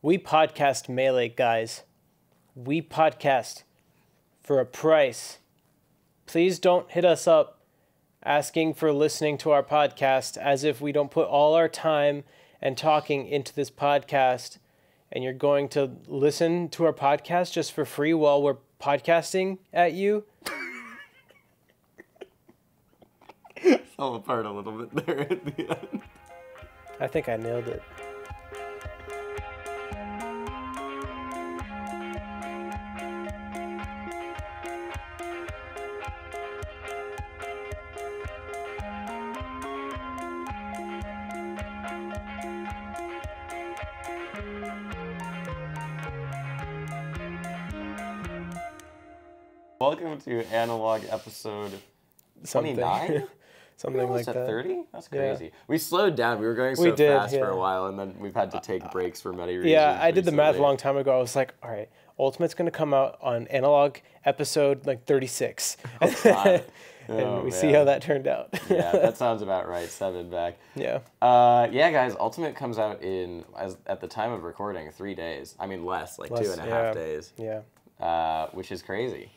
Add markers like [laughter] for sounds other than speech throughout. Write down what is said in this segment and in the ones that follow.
We podcast Melee, guys. We podcast for a price. Please don't hit us up asking for listening to our podcast as if we don't put all our time and talking into this podcast and you're going to listen to our podcast just for free while we're podcasting at you. [laughs] Fell apart a little bit there at the end. I think I nailed it. To Analog episode 29? Something [laughs] Almost like that. 30? That's Yeah. crazy. We slowed down. We were going so We did, fast for a while, and then we've had to take breaks for many reasons. Yeah, I did the math a long time ago. I was like, all right, Ultimate's going to come out on analog episode like 36. God. [laughs] and Oh, we see how that turned out. yeah, that [laughs] sounds about right. Seven back. yeah. Uh, yeah, guys. Ultimate comes out in as at the time of recording three days. I mean less, like two and a half days, Yeah. uh, which is crazy.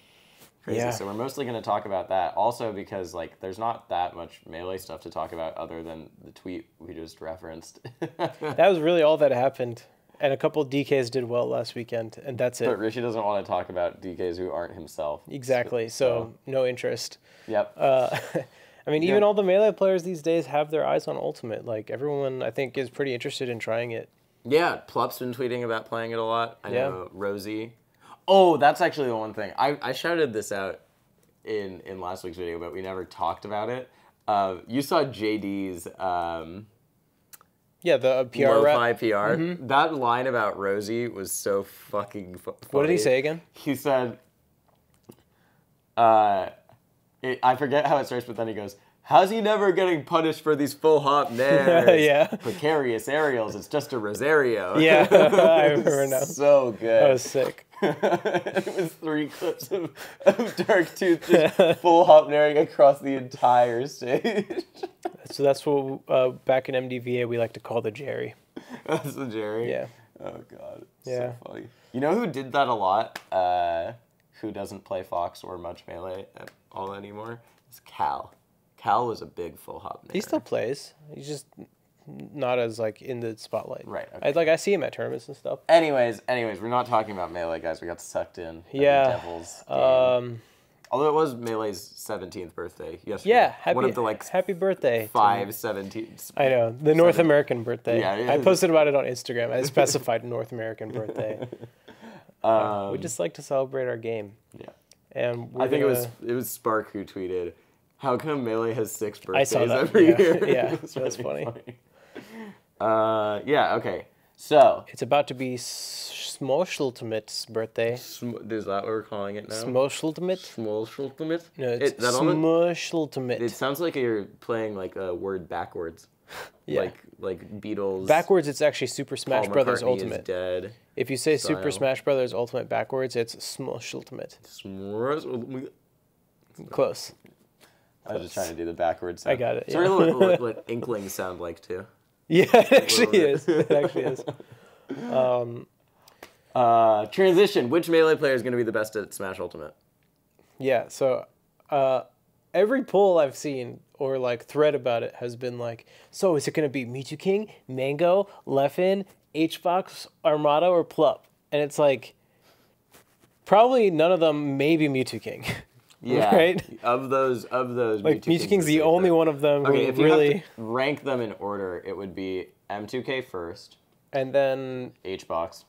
Crazy. Yeah. So we're mostly going to talk about that. Also because like there's not that much melee stuff to talk about other than the tweet we just referenced. [laughs] That was really all that happened. And a couple DKs did well last weekend, and that's it. but Rishi doesn't want to talk about DKs who aren't himself. exactly. So, no interest. Yep. Uh, [laughs] I mean, even all the melee players these days have their eyes on Ultimate. Like, everyone, I think, is pretty interested in trying it. Yeah, Plup's been tweeting about playing it a lot. I Yeah. know Rosie. Oh, that's actually the one thing. I, I shouted this out in, in last week's video, but we never talked about it. Uh, you saw JD's um, Yeah, the uh, PR lo-fi rap. Mm-hmm. That line about Rosie was so fucking fu- funny. What did he say again? He said, uh, it, I forget how it starts, but then he goes, How's he never getting punished for these full hop [laughs] nairs? Yeah. Precarious aerials. It's just a Rosario. [laughs] Yeah, [laughs] I remember now. So good. That was sick. it was three clips of, of Dark Tooth just full hop nairing across the entire stage. So that's what uh, back in MDVA we like to call the Jerry. That's the Jerry. Yeah. Oh god. Yeah. So funny. You know who did that a lot? Uh, who doesn't play Fox or much melee at all anymore? It's Cal. Cal was a big full hop. He still plays. He's just not as like in the spotlight. Right, I like I see him at tournaments and stuff. Anyways, anyways, we're not talking about melee, guys. We got sucked in. Yeah. Devils game. Um. Although it was Melee's seventeenth birthday yesterday. Yeah. Happy. One of the like happy birthday. five seventeen. I know the North American birthday. Yeah, yeah. I posted about it on Instagram. I specified North American birthday. [laughs] Um, we just like to celebrate our game. yeah. And I think it was gonna- it was Spark who tweeted, "How come Melee has six I birthdays every yeah, year?" yeah, [laughs] that's really funny. Uh, yeah. Okay. So, It's about to be Smoshultimate's birthday. sm- is that what we're calling it now? Smoshultimate? Smolschultimate? No, it's It- Smoshultimate. It sounds like you're playing like a word backwards. Yeah. Like like Beatles. Backwards, it's actually Super Smash Paul Brothers McCartney Ultimate. Is dead. If you say Super. Smash Brothers Ultimate backwards, it's Smush Ultimate. Smorz- Close. I was just trying to do the backwards. Sound. I got it, Sorry, yeah. what, what, what inklings sound like too. [laughs] Yeah, it actually is. It actually is. [laughs] Um, Uh, transition. Which melee player is going to be the best at Smash Ultimate? yeah, so uh, every poll I've seen or like thread about it has been like, so is it going to be Mewtwo King, Mango, Leffen, HBox, Armada, or Plup? And it's like, probably none of them, maybe Mewtwo King. [laughs] Yeah. Right? Of those, of those, like, Mewtwo King's are the only bet. one of them Okay, who if you really. rank them in order, it would be M2K first, And then, HBox.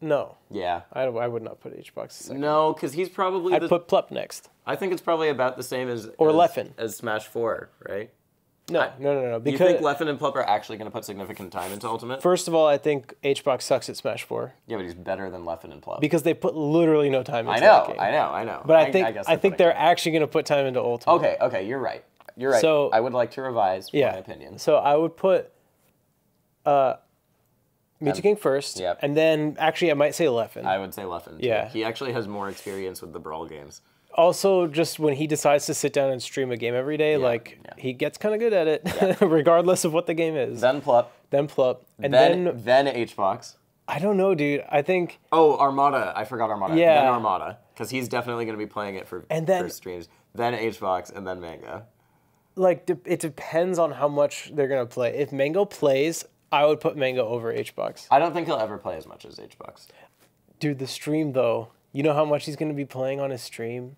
No, Yeah. I, I would not put HBox second. No, because he's probably I'd the. put Plup next. I think it's probably about the same as Or as, Leffen. as Smash Four, right? No, I- no, no, no. Do you Because think Leffen and Plup are actually going to put significant time into Ultimate? first of all, I think HBox sucks at Smash Four yeah, but he's better than Leffen and Plup. because they put literally no time into I know. I know, I know. But I, think I, guess think they're actually going to put time into Ultimate. Okay, okay, you're right. You're right. So- I would like to revise Yeah. my opinion. So I would put uh, Mewtwo um, King first, yep. and then actually I might say Leffen. I would say Leffen. too. Yeah. He actually has more experience with the brawl games. also, just when he decides to sit down and stream a game every day, like yeah. he gets kind of good at it, [laughs] regardless of what the game is. Then Plup. then Plup, and then then, then, HBox. I don't know, dude. I think Oh, Armada. I forgot Armada. Yeah. Then Armada. Because he's definitely going to be playing it for, And then- for streams. Then HBox and then Mango. like it depends on how much they're gonna play. If Mango plays, I would put Mango over HBox. I don't think he'll ever play as much as HBox. Dude, the stream though, you know how much he's gonna be playing on his stream?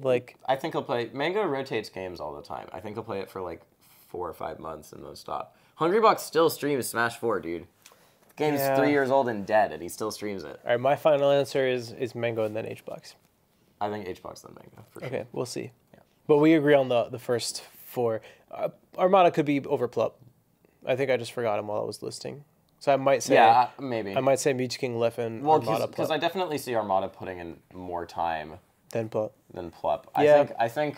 Like, I think he'll play. Mango rotates games all the time. I think he'll play it for like four or five months and then stop. Hungrybox still streams Smash 4, dude. The game's Yeah. three years old and dead, and he still streams it. all right, my final answer is is Mango and then HBox. I think HBox then Mango for sure. Okay, we'll see. But we agree on the the first four. Uh, Armada could be over Plup. I think I just forgot him while I was listing. So I might say Yeah, maybe. I might say Mew King Leffen, well, because I definitely see Armada putting in more time then Plup. than Plup. I Yeah. think I think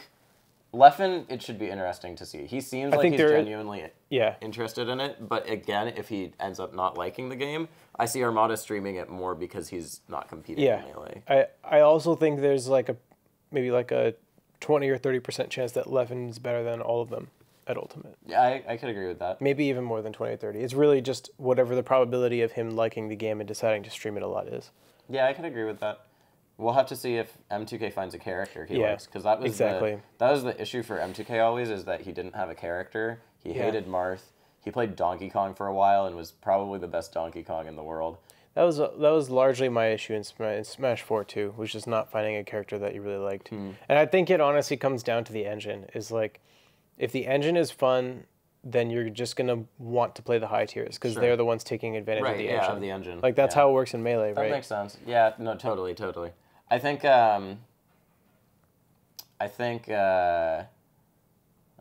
Leffen, it should be interesting to see. He seems like think he's genuinely Yeah. interested in it, but again, if he ends up not liking the game, I see Armada streaming it more because he's not competing Yeah. in. I I also think there's like a maybe like a twenty or thirty percent chance that Leffen is better than all of them at Ultimate. Yeah, I, I could agree with that. Maybe even more than twenty or thirty. It's really just whatever the probability of him liking the game and deciding to stream it a lot is. Yeah, I could agree with that. We'll have to see if M2K finds a character he Yeah, likes because that was exactly. the, that was the issue for M2K always is that he didn't have a character. He Yeah. hated Marth. He played Donkey Kong for a while and was probably the best Donkey Kong in the world. That was that was largely my issue in Smash, in Smash Four too, was just not finding a character that you really liked. Hmm. And I think it honestly comes down to the engine. Is like, if the engine is fun, then you're just gonna want to play the high tiers because Sure. they're the ones taking advantage Right, of the yeah, engine. of the engine. Like that's yeah. how it works in melee, That right? That makes sense. Yeah, no, totally, totally. I think um I think uh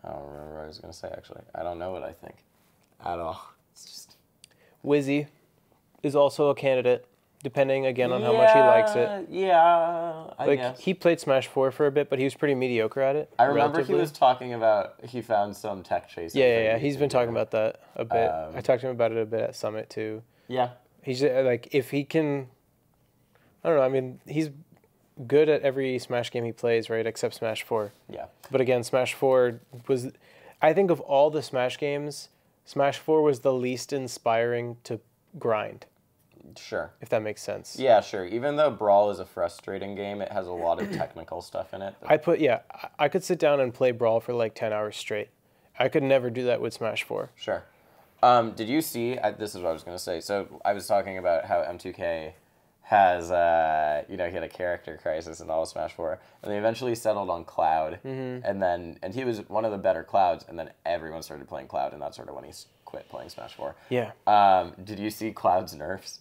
I don't remember what I was gonna say actually. I don't know what I think. At all. It's just Wizzy is also a candidate, depending again on how much he likes it. Yeah, I Like guess. he played Smash Four for a bit, but he was pretty mediocre at it. I remember relatively. he was talking about he found some tech chasing. Yeah, yeah, yeah. He's been talking about that a bit. Um, I talked to him about it a bit at Summit too. Yeah. He's uh, like, if he can, I don't know. I mean, he's good at every Smash game he plays, right? Except Smash Four. Yeah. But again, Smash Four was, I think of all the Smash games, Smash Four was the least inspiring to grind, Sure. if that makes sense. Yeah, sure. Even though Brawl is a frustrating game, it has a lot of [clears throat] technical stuff in it. I put yeah, I- could sit down and play Brawl for like ten hours straight. I could never do that with Smash Four. Sure. Um, did you see? I, this is what I was going to say. So I was talking about how M2K has, uh, you know, he had a character crisis in all of Smash Four, and they eventually settled on Cloud, Mm-hmm. and then and he was one of the better Clouds, and then everyone started playing Cloud, and that's sort of when he quit playing Smash Four. Yeah, Um, did you see Cloud's nerfs?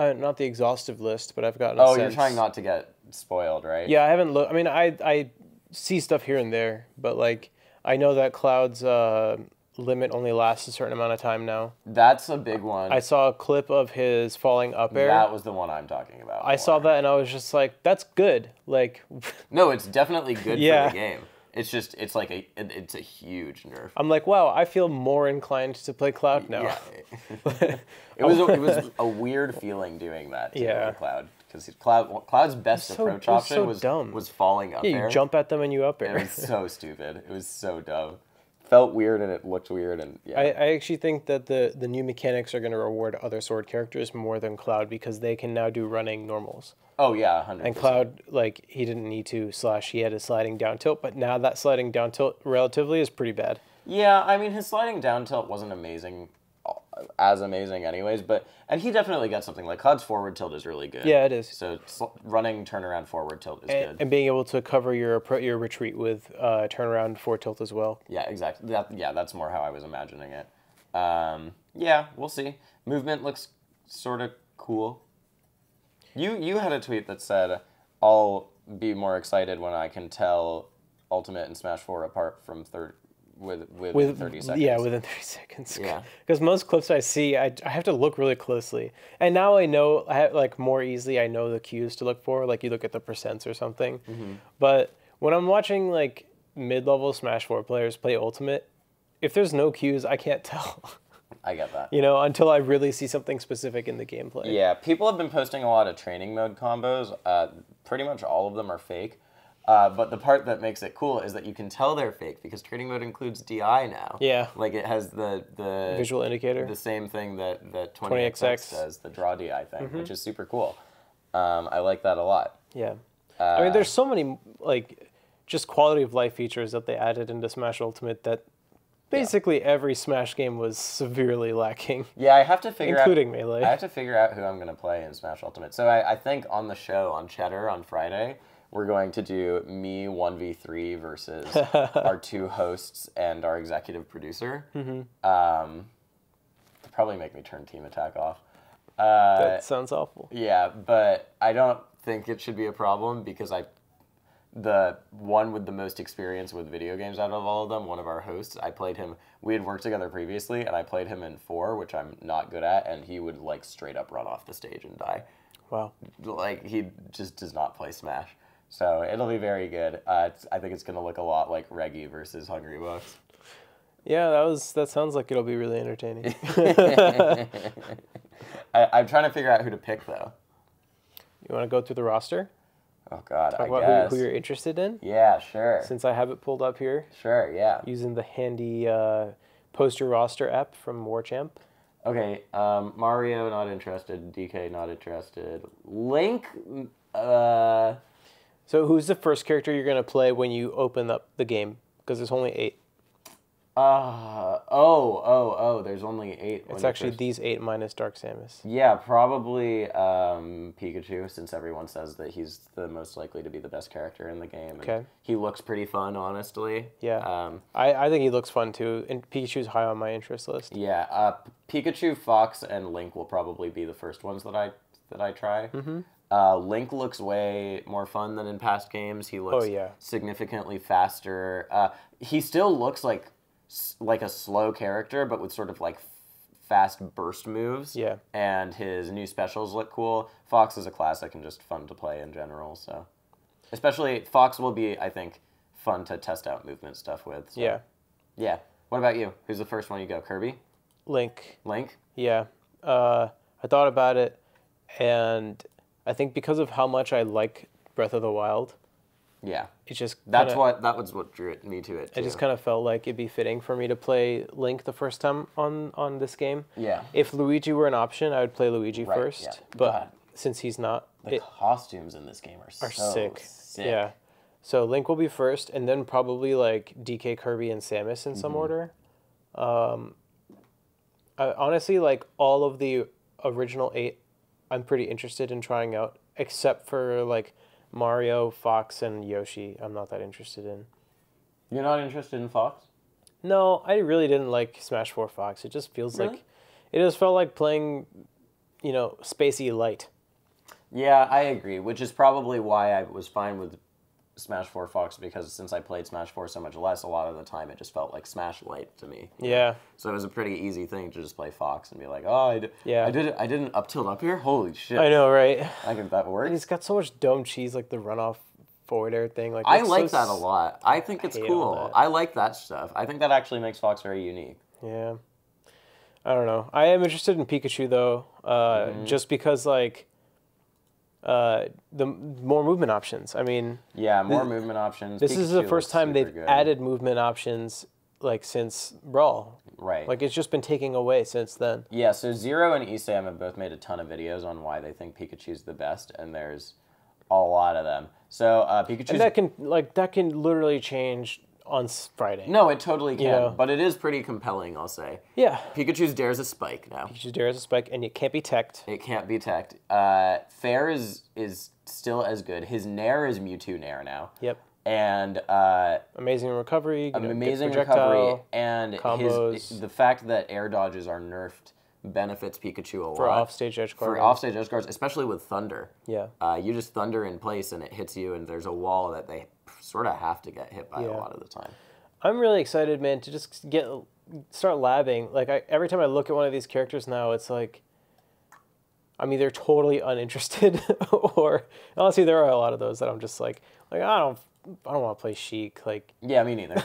Uh, not the exhaustive list, but I've gotten. A Oh, you're sense. trying not to get spoiled, right? Yeah, I haven't looked. I mean, I I see stuff here and there, but like I know that Cloud's uh, limit only lasts a certain amount of time now. That's a big one. I saw a clip of his falling up air. that was the one I'm talking about. I saw that and I was just like, that's good. Like, [laughs] No, it's definitely good Yeah. for the game. It's just it's like a it's a huge nerf. I'm like, wow, I feel more inclined to play Cloud now. Yeah. [laughs] it was a, it was a weird feeling doing that. Yeah. Cloud because Cloud Cloud's best so- approach it was option so was dumb. was falling up Yeah, you air. jump at them and you up It was so stupid. It was so dumb. Felt weird and it looked weird and yeah. I, I actually think that the, the new mechanics are going to reward other sword characters more than Cloud because they can now do running normals. oh yeah, hundred. And Cloud, like, he didn't need to slash, he had a sliding down tilt, but now that sliding down tilt relatively is pretty bad. Yeah, I mean his sliding down tilt wasn't amazing, as amazing anyways. But and he definitely got something like Cloud's forward tilt is really good. Yeah, it is. So running turnaround forward tilt is And, good. and being able to cover your your retreat with uh, turnaround forward tilt as well. Yeah, exactly. That, yeah, that's more how I was imagining it. Um, yeah, we'll see. Movement looks sort of cool. You you had a tweet that said, "I'll be more excited when I can tell Ultimate and Smash Four apart from third with with With, thirty seconds." Yeah, within 30 seconds. Yeah. [laughs] Because most clips I see, I, I have to look really closely. And now I know, I have, like, more easily, I know the cues to look for. Like, you look at the percents or something. Mm-hmm. But when I'm watching, like, mid level Smash 4 players play Ultimate, if there's no cues, I can't [laughs] tell. I get that. you know, until I really see something specific in the gameplay. Yeah, people have been posting a lot of training mode combos. Uh, pretty much all of them are fake. Uh, but the part that makes it cool is that you can tell they're fake because training mode includes DI now. Yeah. Like it has the the Visual indicator. the same thing that that 20XX. 20XX does, the draw DI thing, Mm-hmm. which is super cool. Um, I like that a lot. Yeah. I mean, there's so many like just quality of life features that they added into Smash Ultimate that basically every Smash game was severely [laughs] lacking, Yeah, I have to figure including out. Melee. I have to figure out who I'm going to play in Smash Ultimate. So I, I think on the show on Cheddar on Friday, we're going to do me 1v3 versus [laughs] our two hosts and our executive producer. Mm-hmm. Um, probably make me turn Team Attack off. Uh, that sounds awful. yeah, but I don't think it should be a problem because I, the one with the most experience with video games out of all of them, one of our hosts, I played him. We had worked together previously, and I played him in four, which I'm not good at, and he would like straight up run off the stage and die. Wow. Like he just does not play Smash. So it'll be very good. Uh, it's, I think it's gonna look a lot like Reggie versus Hungrybox. Yeah, that was that sounds like it'll be really entertaining. [laughs] [laughs] I, I'm trying to figure out who to pick though. you want to go through the roster? Oh God, Talk I about who, who you're interested in? yeah, sure, Since I have it pulled up here sure, yeah. using the handy uh, poster roster app from Warchamp. Okay, um, Mario not interested. DK not interested. Link, uh, So who's the first character you're gonna play when you open up the game? Because there's only eight. uh, oh, oh, oh. There's only eight. It's actually first- these eight minus Dark Samus. Yeah, probably um, Pikachu, since everyone says that he's the most likely to be the best character in the game. and Okay. He looks pretty fun, honestly. Yeah. Um, I, I think he looks fun too, and Pikachu's high on my interest list. yeah. Uh, Pikachu, Fox, and Link will probably be the first ones that I that I try. Mm-hmm. Uh, Link looks way more fun than in past games. He looks Oh, yeah. significantly faster. Uh, he still looks like like a slow character, but with sort of like f- fast burst moves. Yeah. And his new specials look cool. Fox is a classic and just fun to play in general. So, especially Fox will be, I think, fun to test out movement stuff with. So. Yeah. Yeah. What about you? Who's the first one you go? Kirby? Link. Link? Yeah. Uh, I thought about it, and I think because of how much I like Breath of the Wild, Yeah. it just That's kinda, what that was what drew it, me to it. I just kind of felt like it'd be fitting for me to play Link the first time on on this game. Yeah. If Luigi were an option, I would play Luigi Right, first. yeah. But God. since he's not, The it, costumes in this game are, are so sick. sick. Yeah. So Link will be first, and then probably like DK, Kirby, and Samus in Mm-hmm. some order. Um, I, honestly, like all of the original eight, I'm pretty interested in trying out, except for like Mario, Fox, and Yoshi. I'm not that interested in. You're not interested in Fox? No, I really didn't like Smash Four Fox. It just feels Really? like, it just felt like playing, you know, spacey light. Yeah, I agree. Which is probably why I was fine with Smash 4 Fox because since I played Smash 4 so much less, a lot of the time it just felt like Smash Light to me. Yeah. So it was a pretty easy thing to just play Fox and be like, oh, I did, Yeah. I did it. I did an up tilt up here. Holy shit! I know, right? I think that And works. he's got so much dome cheese, like the runoff forward air thing. Like I like so that a lot. I think it's all cool. I like that stuff. I think that actually makes Fox very unique. Yeah. I don't know. I am interested in Pikachu though, uh, Mm-hmm. just because like uh, the more movement options. I mean, Yeah, more movement options. this is the first time they've good. added movement options like since Brawl. right. Like it's just been taking away since then. Yeah, so Zero and Esam have both made a ton of videos on why they think Pikachu's the best, and there's a lot of them. So uh, Pikachu's And that can like that can literally change on Friday. no, it totally can, Yeah. but it is pretty compelling. I'll say Yeah. Pikachu's dair's a spike now. Pikachu dair's a spike and it can't be teched. It can't be teched. Uh, Fair is is still as good. His Nair is Mewtwo Nair now, Yep. and uh, Amazing recovery. You know, amazing recovery, and combos. his the fact that air dodges are nerfed benefits Pikachu a lot. for offstage edge guards. for offstage edge guards, especially with Thunder. Yeah. Uh, you just thunder in place and it hits you, and there's a wall that they sort of have to get hit by a lot of the time. I'm really excited, man, to just get start labbing. Like I, every time I look at one of these characters now, it's like I'm either totally uninterested [laughs] or honestly there are a lot of those that I'm just like like I don't I don't want to play Sheik. Like [laughs] Yeah, me neither.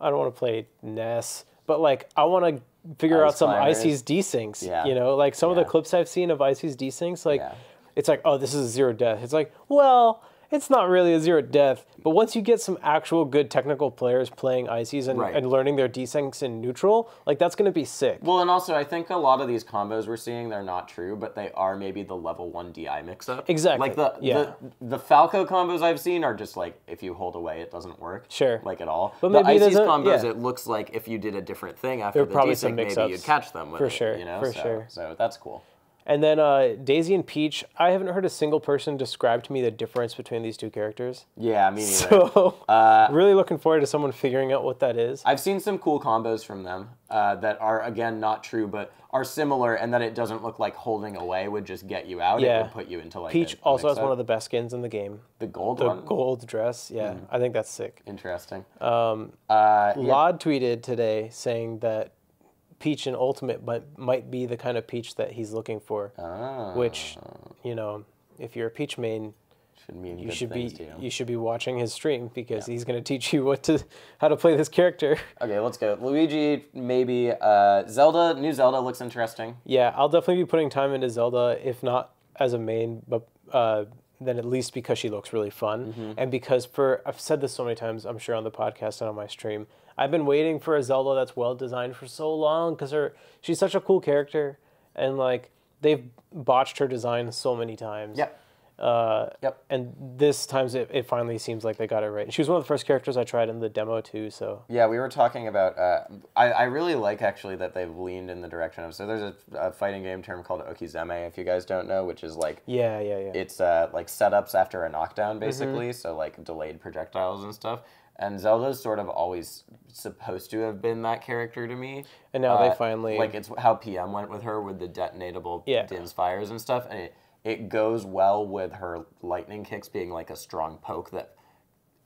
I don't want to play Ness. But like I want to figure Ice out some climbers. Icy's desyncs. Yeah. You know, like some of the clips I've seen of Icy's desyncs, like Yeah. it's like, oh, this is zero death. It's like, well, it's not really a zero death, but once you get some actual good technical players playing ices and, Right. and learning their desyncs in neutral, like that's gonna be sick. Well, and also I think a lot of these combos we're seeing they're not true, but they are maybe the level one DI mix up. Exactly, Like the yeah. the the Falco combos I've seen are just like if you hold away it doesn't work. Sure. Like at all. But the maybe there's Ices a- combos yeah. it looks like if you did a different thing after the desync, maybe you'd catch them with For it, sure, You know? for so, sure. So that's cool. And then uh, Daisy and Peach, I haven't heard a single person describe to me the difference between these two characters. Yeah, me neither. So [laughs] Uh, really looking forward to someone figuring out what that is. I've seen some cool combos from them uh, that are again not true, but are similar, and that it doesn't look like holding away would just get you out. It Yeah. would put you into like Peach a, also has one of the best skins in the game. the gold The one. gold dress, yeah, I think that's sick. Interesting. Um, uh, yeah. Llod tweeted today saying that Peach in Ultimate might, might be the kind of Peach that he's looking for, Ah, which, you know, if you're a Peach main, should you should be you. you should be watching his stream because he's going to teach you what to how to play this character. [laughs] Okay, let's go. Luigi, maybe. Uh, Zelda, new Zelda looks interesting. Yeah, I'll definitely be putting time into Zelda, if not as a main, but uh, then at least because she looks really fun, Mm-hmm. and because for I've said this so many times, I'm sure on the podcast and on my stream, I've been waiting for a Zelda that's well designed for so long because her she's such a cool character, and like they've botched her design so many times. Yep. Uh, Yep. and this times it, it finally seems like they got it right. She was one of the first characters I tried in the demo too. So Yeah, we were talking about. Uh, I, I really like actually that they've leaned in the direction of. So there's a, a fighting game term called okizeme, if you guys don't know, which is like yeah, yeah, yeah. it's uh, like setups after a knockdown, Mm-hmm. basically. So like delayed projectiles and stuff. And Zelda's sort of always supposed to have been that character to me. And now they Uh, finally- like it's how PM went with her with the detonatable Yeah. Din's fires and stuff, and it it goes well with her lightning kicks being like a strong poke that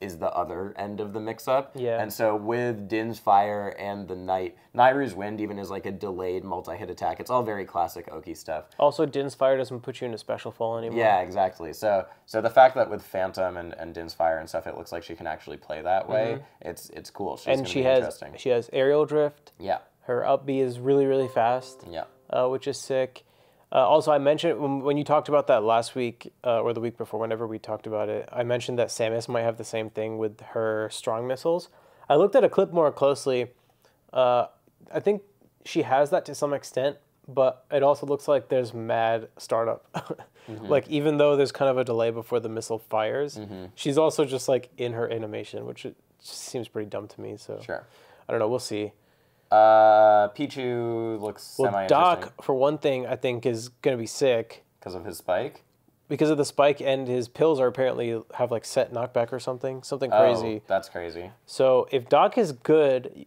is the other end of the mix up. Yeah. And so with Din's fire and the night, Nayru's wind even is like a delayed multi hit attack. It's all very classic Oki stuff. also, Din's fire doesn't put you in a special fall anymore. Yeah, exactly. So so the fact that with Phantom and, and Din's Fire and stuff, it looks like she can actually play that way. It's it's cool. She's and she has interesting. she has aerial drift. Yeah, Her up B is really really fast, yeah. uh, which is sick. Uh, also, I mentioned when, when you talked about that last week uh, or the week before, whenever we talked about it, I mentioned that Samus might have the same thing with her strong missiles. I looked at a clip more closely. Uh, I think she has that to some extent, but it also looks like there's mad startup. [laughs] Like even though there's kind of a delay before the missile fires, she's also just like in her animation, which seems pretty dumb to me. So Sure. I don't know. We'll see. Uh, Pichu looks Well, Doc, for one thing, I think is gonna be sick because of his spike. because of the spike, and his pills are apparently have like set knockback or something, something crazy. Oh, that's crazy. So if Doc is good,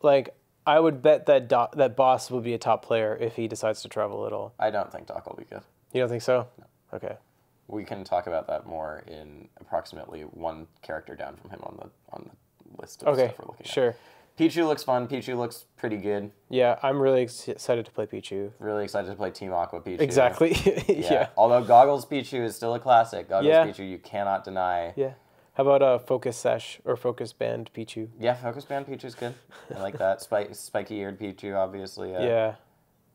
like I would bet that Doc, that boss will be a top player if he decides to travel at all. I don't think Doc will be good. You don't think so? Okay. We can talk about that more in approximately one character down from him on the on the list of Okay. stuff we're looking at. Pichu looks fun. Pichu looks pretty good. Yeah, I'm really ex- excited to play Pichu. Really excited to play Team Aqua Pichu. Exactly. [laughs] Yeah. yeah. Although Goggles Pichu is still a classic. Goggles Yeah. Pichu you cannot deny. Yeah. How about uh, Focus Sash or Focus Band Pichu? Yeah, Focus Band Pichu's good. I like that. [laughs] Spike, spiky eared Pichu, obviously. Uh, Yeah.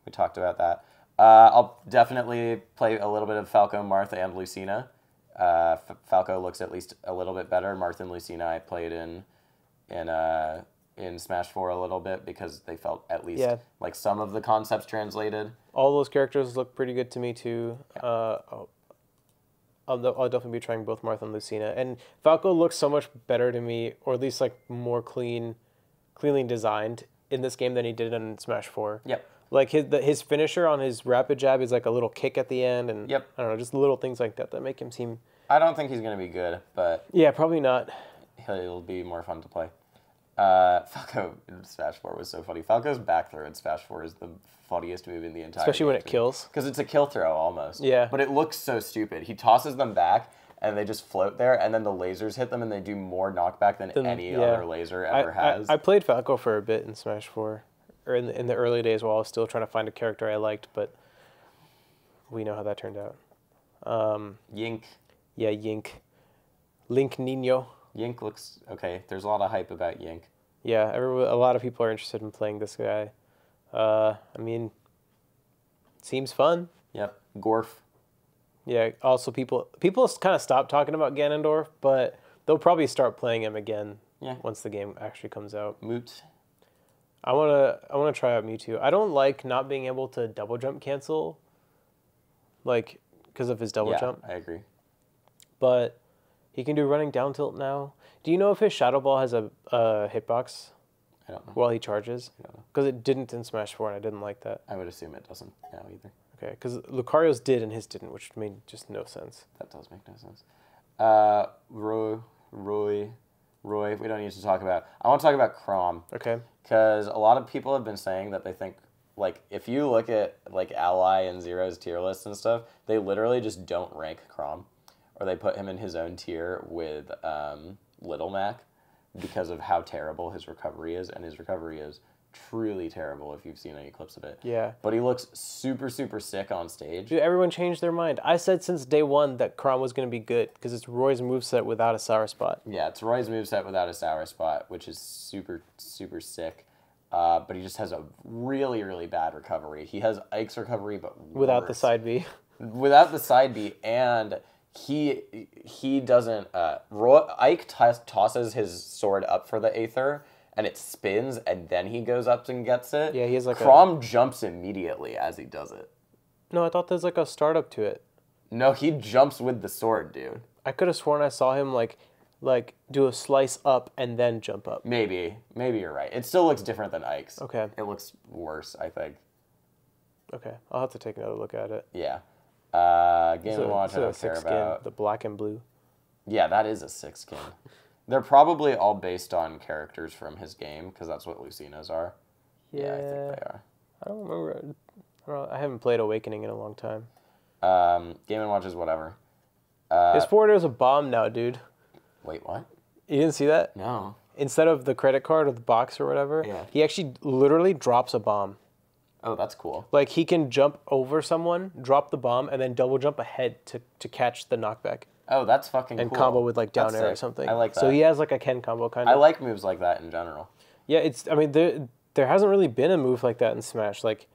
We talked about that. Uh, I'll definitely play a little bit of Falco, Martha, and Lucina. Uh, Falco looks at least a little bit better. Martha and Lucina I played in in uh, in Smash Four a little bit because they felt at least Yeah. like some of the concepts translated. All those characters look pretty good to me too. Uh, I'll, I'll, I'll definitely be trying both Martha and Lucina. And Falco looks so much better to me, or at least like more clean, cleanly designed in this game than he did in Smash Four. Yep. Like his the, his finisher on his rapid jab is like a little kick at the end, and Yep. I don't know, just little things like that that make him seem. I don't think he's gonna be good, but Yeah, probably not. he'll be more fun to play. Uh, [laughs] Falco in Smash 4 was so funny. Falco's back throw in Smash 4 is the funniest move in the entire Especially when it kills. Because it's a kill throw almost. Yeah. But it looks so stupid. He tosses them back and they just float there and then the lasers hit them and they do more knockback than Then- any yeah. other laser I, ever has. I, I played Falco for a bit in Smash Four, or in the, in the early days while I was still trying to find a character I liked, but we know how that turned out. Um, Yink. yeah, Yink, Link Nino. Yink looks okay. There's a lot of hype about Yink. Yeah, everyone, a lot of people are interested in playing this guy. Uh, I mean, seems fun. Yep. Gorf. Yeah. Also, people people kind of stopped talking about Ganondorf, but they'll probably start playing him again Yeah. once the game actually comes out. Moot. I wanna I wanna try out Mewtwo. I don't like not being able to double jump cancel, like because of his double yeah, jump. I agree. But he can do running down tilt now. Do you know if his Shadow Ball has a, a hitbox I don't know. while he charges? I don't know. Because it didn't in Smash Four, and I didn't like that. I would assume it doesn't now either. Okay, because Lucario's did and his didn't, which made just no sense. That does make no sense. Uh, Roy, Roy, Roy. We don't need to talk about. I want to talk about Chrom Okay. because a lot of people have been saying that they think like if you look at like Ally and Zero's tier list and stuff, they literally just don't rank Chrom, or they put him in his own tier with um, Little Mac because of how terrible his recovery is, and his recovery is truly terrible if you've seen any clips of it. Yeah. But he looks super super sick on stage. Dude, everyone changed their mind. I said since day one that Chrom was going to be good because it's Roy's moveset without a sour spot. Yeah, it's Roy's moveset without a sour spot, which is super, super sick. Uh, but he just has a really, really bad recovery. He has Ike's recovery, but Without the side B. [laughs] without the side B, and he he doesn't. Uh, Roy, Ike toss, tosses his sword up for the Aether, and it spins, and then he goes up and gets it. Yeah, he has like a- Chrom jumps immediately as he does it. No, I thought there's like a startup to it. No, he jumps with the sword, dude. I could have sworn I saw him like like do a slice up and then jump up. Maybe, maybe you're right. It still looks different than Ike's. Okay. It looks worse, I think. Okay. I'll have to take another look at it. Yeah. Uh, Game and Watch I a don't care skin, about. the black and blue. Yeah, that is a six skin. They're probably all based on characters from his game because that's what Lucina's are. Yeah, I think they are. I don't remember. I, don't I haven't played Awakening in a long time. Um, Game and Watch is whatever. Uh, His forward is a bomb now, dude. wait, what? You didn't see that? No. Instead of the credit card or the box or whatever, Yeah. he actually literally drops a bomb. Oh, that's cool. Like he can jump over someone, drop the bomb, and then double jump ahead to, to catch the knockback Oh, that's fucking cool. and cool. combo with like down That's air or something. I like that. So he has like a Ken combo kind of. I like moves like that in general. Yeah, it's. I mean, there there hasn't really been a move like that in Smash. Like,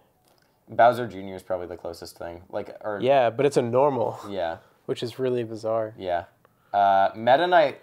Bowser Jr. is probably the closest thing. Like, or yeah, but it's a normal, yeah, which is really bizarre. yeah. Uh, Meta Knight.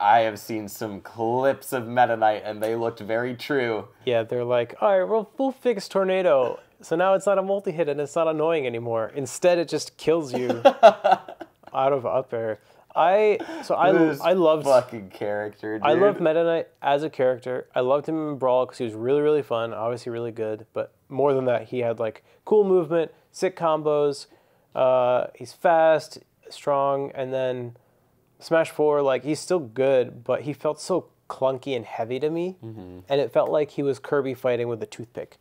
I have seen some clips of Meta Knight, and they looked very true. Yeah, they're like, all right, we'll we'll fix tornado. So now it's not a multi hit and it's not annoying anymore. Instead, it just kills you [laughs] out of up air. I so I This I loved fucking character. Dude. I loved Meta Knight as a character. I loved him in Brawl because he was really, really fun, obviously really good. But more than that, he had like cool movement, sick combos. Uh, he's fast, strong, and then Smash Four, like he's still good, but he felt so clunky and heavy to me, and it felt like he was Kirby fighting with a toothpick.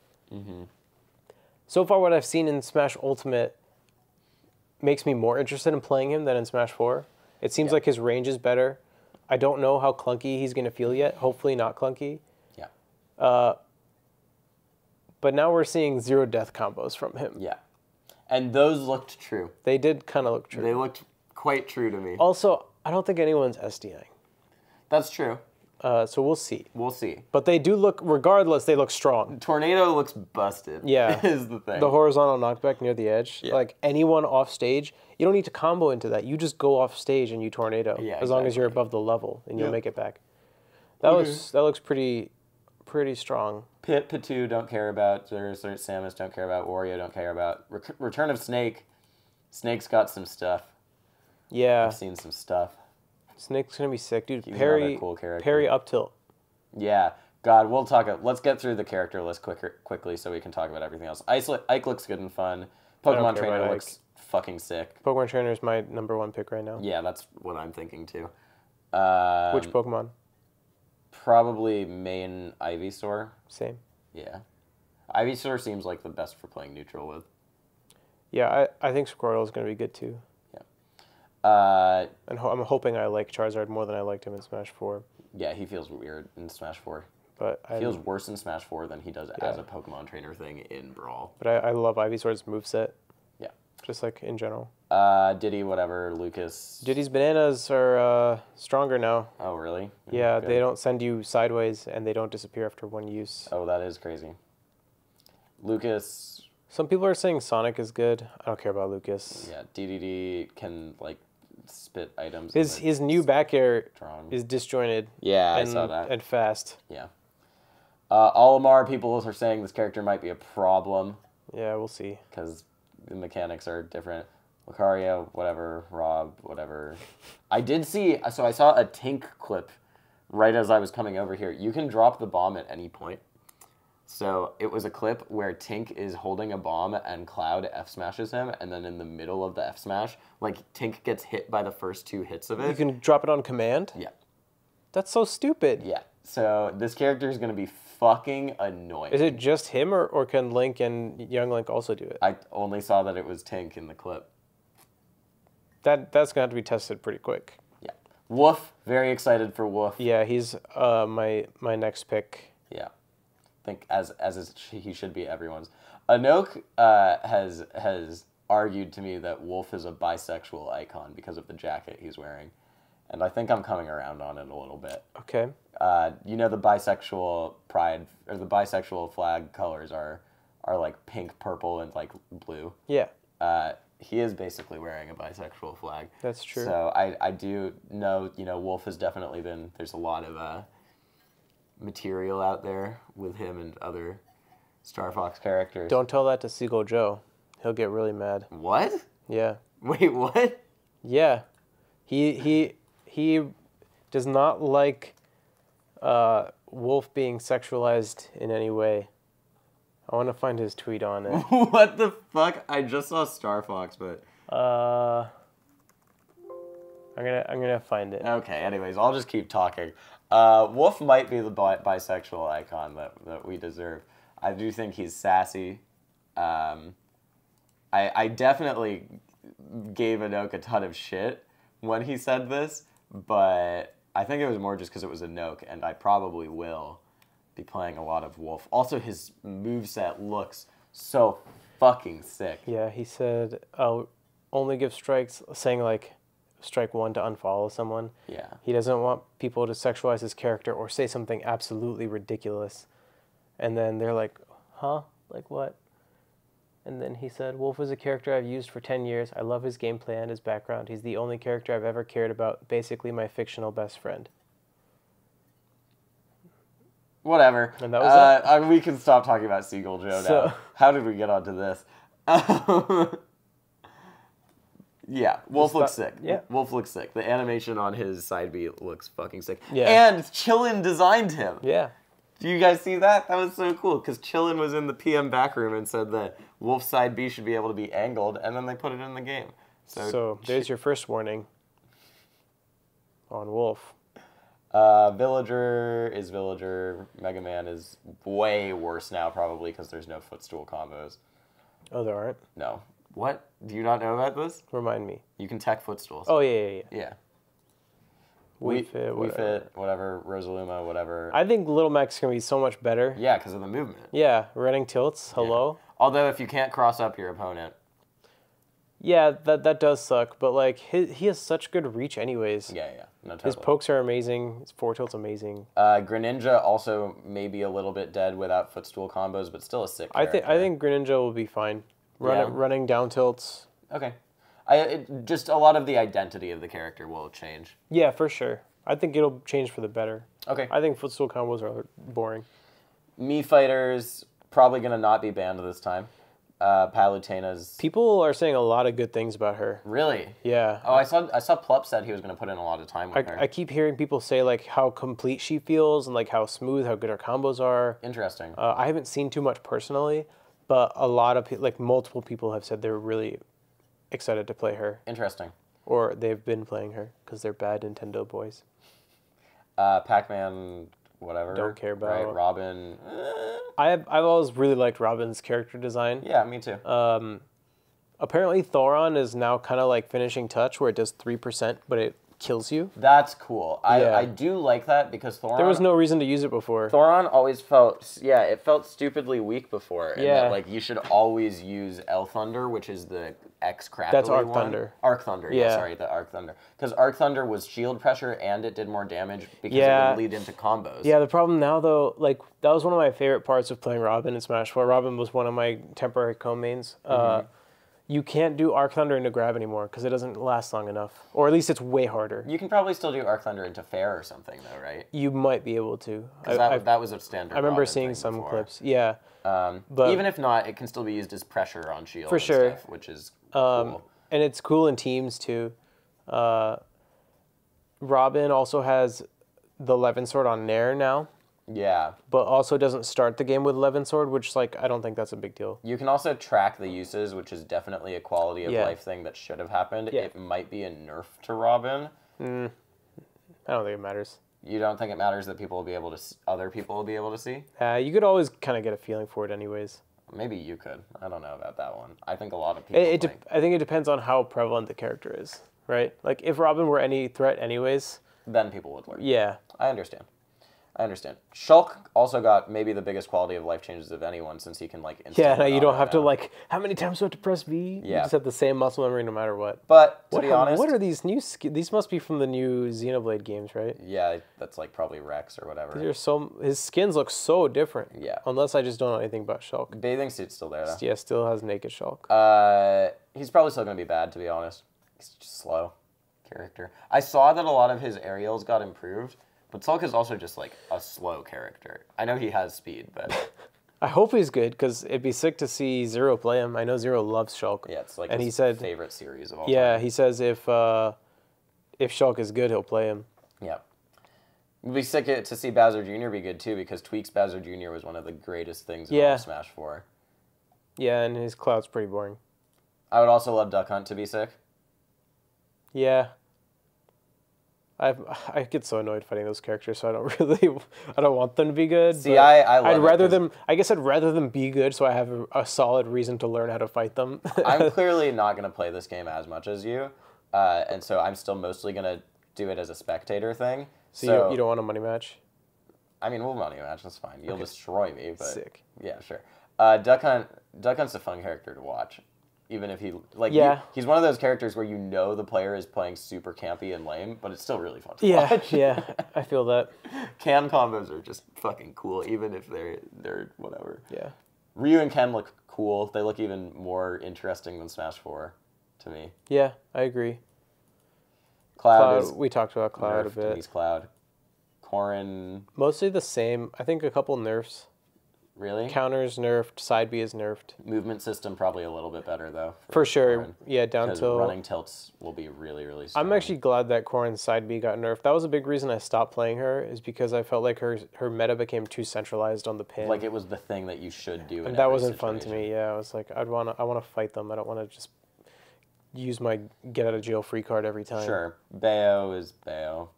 So far, what I've seen in Smash Ultimate makes me more interested in playing him than in Smash 4. It seems Yeah. like his range is better. I don't know how clunky he's going to feel yet. Hopefully, not clunky. Yeah. Uh, But now we're seeing zero death combos from him. Yeah. And those looked true. They did kind of look true. They looked quite true to me. Also, I don't think anyone's SDing. That's true. Uh, so we'll see. We'll see. But they do look, regardless, they look strong. Tornado looks busted. Yeah. [laughs] Is the thing. The horizontal knockback near the edge, Yeah. like anyone off stage, you don't need to combo into that. You just go off stage and you tornado. Yeah, as long as you're above the level and you'll Yep. make it back. That looks that looks pretty pretty strong. Pit, Pitu don't care about. There's, there's Samus don't care about. Wario don't care about. Rec- Return of Snake. Snake's got some stuff. Yeah. I've seen some stuff. Snake's gonna be sick, dude. He's another cool character. Parry up tilt. Yeah. God, we'll talk. About Let's get through the character list quicker, quickly so we can talk about everything else. Ike, Ike looks good and fun. Pokemon Trainer looks fucking sick. Pokemon Trainer is my number one pick right now. Yeah, that's what I'm thinking too. Um, Which Pokemon? Probably main Ivysaur. Same. Yeah. Ivysaur seems like the best for playing neutral with. Yeah, I, I think Squirtle is gonna be good too. Uh, And ho- I'm hoping I like Charizard more than I liked him in Smash Four. yeah, he feels weird in Smash 4. But I feels worse in Smash 4 than he does as a Pokemon trainer thing in Brawl. but I, I love Ivysaur's moveset. Yeah. Just like in general. Uh, Diddy, whatever, Lucas. Diddy's bananas are uh, stronger now. Oh, really? Yeah, Good. they don't send you sideways and they don't disappear after one use. Oh, that is crazy. Lucas. Some people are saying Sonic is good. I don't care about Lucas. Yeah, DDD can like spit items. His and his new back air strong. is disjointed yeah, I saw that. and fast. yeah. Uh, Olimar people are saying this character might be a problem Yeah, we'll see. because the mechanics are different. Lucario, whatever. Rob, whatever. I did see. So I saw a Tink clip right as I was coming over here. You can drop the bomb at any point. So it was a clip where Tink is holding a bomb and Cloud F smashes him, and then in the middle of the F smash, like Tink gets hit by the first two hits of it. You can drop it on command. Yeah, That's so stupid. yeah. So this character is gonna be fucking annoying. Is it just him, or, or can Link and Young Link also do it? I only saw that it was Tink in the clip. That that's gonna have to be tested pretty quick. Yeah. Woof. Very excited for Woof. Yeah, he's uh my my next pick. Yeah. Think as as is, he should be everyone's. Anok uh, has has argued to me that Wolf is a bisexual icon because of the jacket he's wearing, and I think I'm coming around on it a little bit. Okay. Uh, you know the bisexual pride or the bisexual flag colors are are like pink, purple, and like blue. Yeah, Uh, he is basically wearing a bisexual flag. that's true. So I, I do know, you know, Wolf has definitely been, there's a lot of uh, material out there with him and other Star Fox characters. Don't tell that to Seagull Joe. He'll get really mad. What? Yeah. [laughs] Wait, what? Yeah. He he he does not like uh, Wolf being sexualized in any way. I want to find his tweet on it. [laughs] what the fuck? I just saw Star Fox, but. Uh, I'm gonna I'm gonna find it. Okay, anyways, I'll just keep talking. Uh, Wolf might be the bi- bisexual icon that, that we deserve. I do think he's sassy. Um, I, I definitely gave Anoke a ton of shit when he said this, but I think it was more just because it was Anoke, and I probably will be playing a lot of Wolf. Also, his moveset looks so fucking sick. Yeah, he said I'll only give strikes, saying like strike one to unfollow someone. Yeah. He doesn't want people to sexualize his character or say something absolutely ridiculous. And then they're like, huh? Like what? And then he said, Wolf is a character I've used for 10 years. I love his gameplay and his background. He's the only character I've ever cared about, basically my fictional best friend. Whatever. And that was uh, I mean, we can stop talking about Seagull Joe So- now. How did we get onto this? [laughs] yeah, Wolf Just looks sick. yeah. Wolf looks sick. The animation on his side B looks fucking sick. Yeah. And Chillin designed him. Yeah. Do you guys see that? That was so cool because Chillin was in the PM back room and said that Wolf's side B should be able to be angled, and then they put it in the game. So, So there's your first warning on Wolf. uh, Villager is Villager. Mega Man is way worse now, probably because there's no footstool combos. Oh, there aren't? No. What? Do you not know about this? Remind me. You can tech footstools. Oh, yeah, yeah, yeah. Yeah. We, Wii Fit, We whatever. fit, whatever, Rosaluma, whatever. I think Little Mac's to be so much better. yeah, because of the movement. Yeah, running tilts. Hello. Although, if you can't cross up your opponent, Yeah, that that does suck, but like he he has such good reach anyways. yeah, yeah, no His pokes are amazing. His four tilt's amazing. Uh, Greninja also maybe a little bit dead without footstool combos, but still a sick I think I think Greninja will be fine. Run, Yeah. Running down tilts. Okay. I it, just a lot of the identity of the character will change. Yeah, for sure. I think it'll change for the better. Okay. I think footstool combos are boring. Mii fighters probably gonna not be banned this time. Uh, Palutena's People are saying a lot of good things about her. really. Yeah. Oh, I saw I saw Plup said he was gonna put in a lot of time with her. I, I keep hearing people say like how complete she feels and like how smooth, how good her combos are. Interesting. Uh, I haven't seen too much personally, but a lot of people, like multiple people, have said they're really excited to play her, Interesting. or they've been playing her because they're bad Nintendo boys. Uh, Pac-Man, whatever. Don't care Right, about- Robin. eh, I've I've always really liked Robin's character design. yeah, me too. Um, apparently Thoron is now kind of like finishing touch where it does three percent, but it kills you. That's cool. I, Yeah. I do like that because Thoron. There was no reason to use it before. Thoron always felt yeah, it felt stupidly weak before. And Yeah. That, like you should always use Elthunder, which is the X crackly That's Arc one. Thunder. Arc Thunder. Yeah. Yeah. sorry, the Arc Thunder. Because Arc Thunder was shield pressure and it did more damage because it would lead into combos. Yeah, the problem now though, like that was one of my favorite parts of playing Robin in Smash 4. Robin was one of my temporary co-mains. Uh, Mm-hmm. You can't do Arc Thunder into grab anymore because it doesn't last long enough, or at least it's way harder. You can probably still do Arc Thunder into fair or something though, right? You might be able to. Because that, I, that was a standard. I remember seeing some before. clips. Yeah, Um, But- even if not, it can still be used as pressure on shield. For sure. stuff, which is um, cool. and it's cool in teams too. Uh, Robin also has the Levin Sword on Nair now, Yeah. but also doesn't start the game with Levin Sword, which like I don't think that's a big deal. You can also track the uses, which is definitely a quality of Yeah. life thing that should have happened. Yeah. It might be a nerf to Robin. I don't think it matters. You don't think it matters that people will be able to, other people will be able to see? Uh, you could always kind of get a feeling for it, anyways. Maybe you could. I don't know about that one. I think a lot of people It, it. I think it depends on how prevalent the character is, right? Like if Robin were any threat, anyways, Then people would learn. yeah, I understand. I understand. Shulk also got maybe the biggest quality of life changes of anyone since he can like. yeah. Now you don't have to like how many times do I have to press V? You Yeah. just have the same muscle memory no matter what. But to What, be honest, what are these new? Sk- these must be from the new Xenoblade games, right? yeah, that's like probably Rex or whatever. They're so his skins look so different. Yeah. Unless I just don't know anything about Shulk. Bathing suit's still there though. Yeah, still has naked Shulk. Uh, he's probably still gonna be bad to be honest. He's just slow character. I saw that a lot of his aerials got improved, but Shulk is also just like a slow character. I know he has speed, but [laughs] I hope he's good because it'd be sick to see Zero play him. I know Zero loves Shulk. yeah, it's like And his he said- favorite series of all time. Yeah, time. he says if uh, if Shulk is good, he'll play him. Yeah. It'd be sick to see Bowser Jr. be good too, because Tweek's Bowser Jr. was one of the greatest things in Yeah. Smash 4. Yeah, and his cloud's pretty boring. I would also love Duck Hunt to be sick. Yeah. I [laughs] I get so annoyed fighting those characters, so I don't [laughs] really I don't want them to be good. See, I- I it rather them. I guess I'd rather them be good, so I have a, a solid reason to learn how to fight them. [laughs] I'm clearly not going to play this game as much as you, uh, and so I'm still mostly going to do it as a spectator thing. so So, you, you don't want a money match. I mean, we'll money match. That's fine. You'll destroy me, but Sick. yeah, sure. Uh, Duck Hunt. Duck Hunt's a fun character to watch, even if he like. you- Yeah. he's one of those characters where you know the player is playing super campy and lame, but it's still really fun to Yeah, watch. yeah, [laughs] I feel that. Ken combos are just fucking cool, even if they're they're whatever. Yeah, Ryu and Ken look cool. They look even more interesting than Smash Four, to me. yeah, I agree. Cloud, Cloud, is we talked about Cloud a nerfed, bit. He's Cloud. Corrin, Mostly the same. I think a couple nerfs. Really? Counters nerfed. Side B is nerfed Movement system probably a little bit better though. for sure. Corrin, Yeah, down till running tilts will be really really. Strong. I'm actually glad that Corrin's side B got nerfed. That was a big reason I stopped playing her, is because I felt like her her meta became too centralized on the pin. like it was the thing that you should do. In and that wasn't fun to me. Yeah, I was like, I'd want to, I want to fight them. I don't want to just use my get out of jail free card every time. Sure, Bayo is Bayo.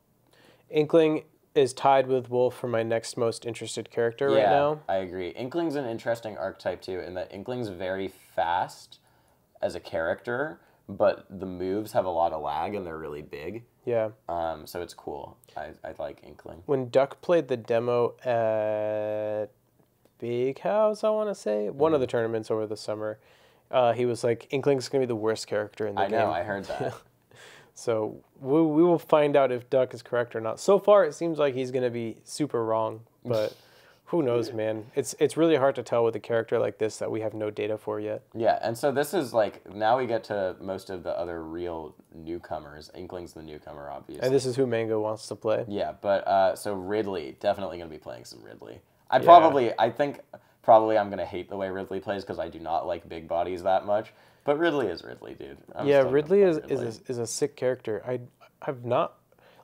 Inkling is tied with Wolf for my next most interested character right now. I agree. Inkling's an interesting archetype too, in that Inkling's very fast as a character, but the moves have a lot of lag and they're really big. Yeah. Um, so it's cool. I, I like Inkling. When Duck played the demo at Big House, I want to say one Mm-hmm. of the tournaments over the summer, uh, he was like, "Inkling's gonna be the worst character in the I game." I know. I heard that. [laughs] So we, we will find out if Duck is correct or not. So far, it seems like he's gonna be super wrong, [laughs] but who knows, man? It's it's really hard to tell with a character like this that we have no data for yet. yeah, and so this is like now we get to most of the other real newcomers. Inkling's the newcomer, obviously. And this is who Mango wants to play. Yeah, but uh, so Ridley definitely going to be playing some Ridley. I probably, I think probably I'm going to hate the way Ridley plays because I do not like big bodies that much. But Ridley is Ridley, dude. I'm yeah, Ridley is Ridley. is a, is a sick character. I have not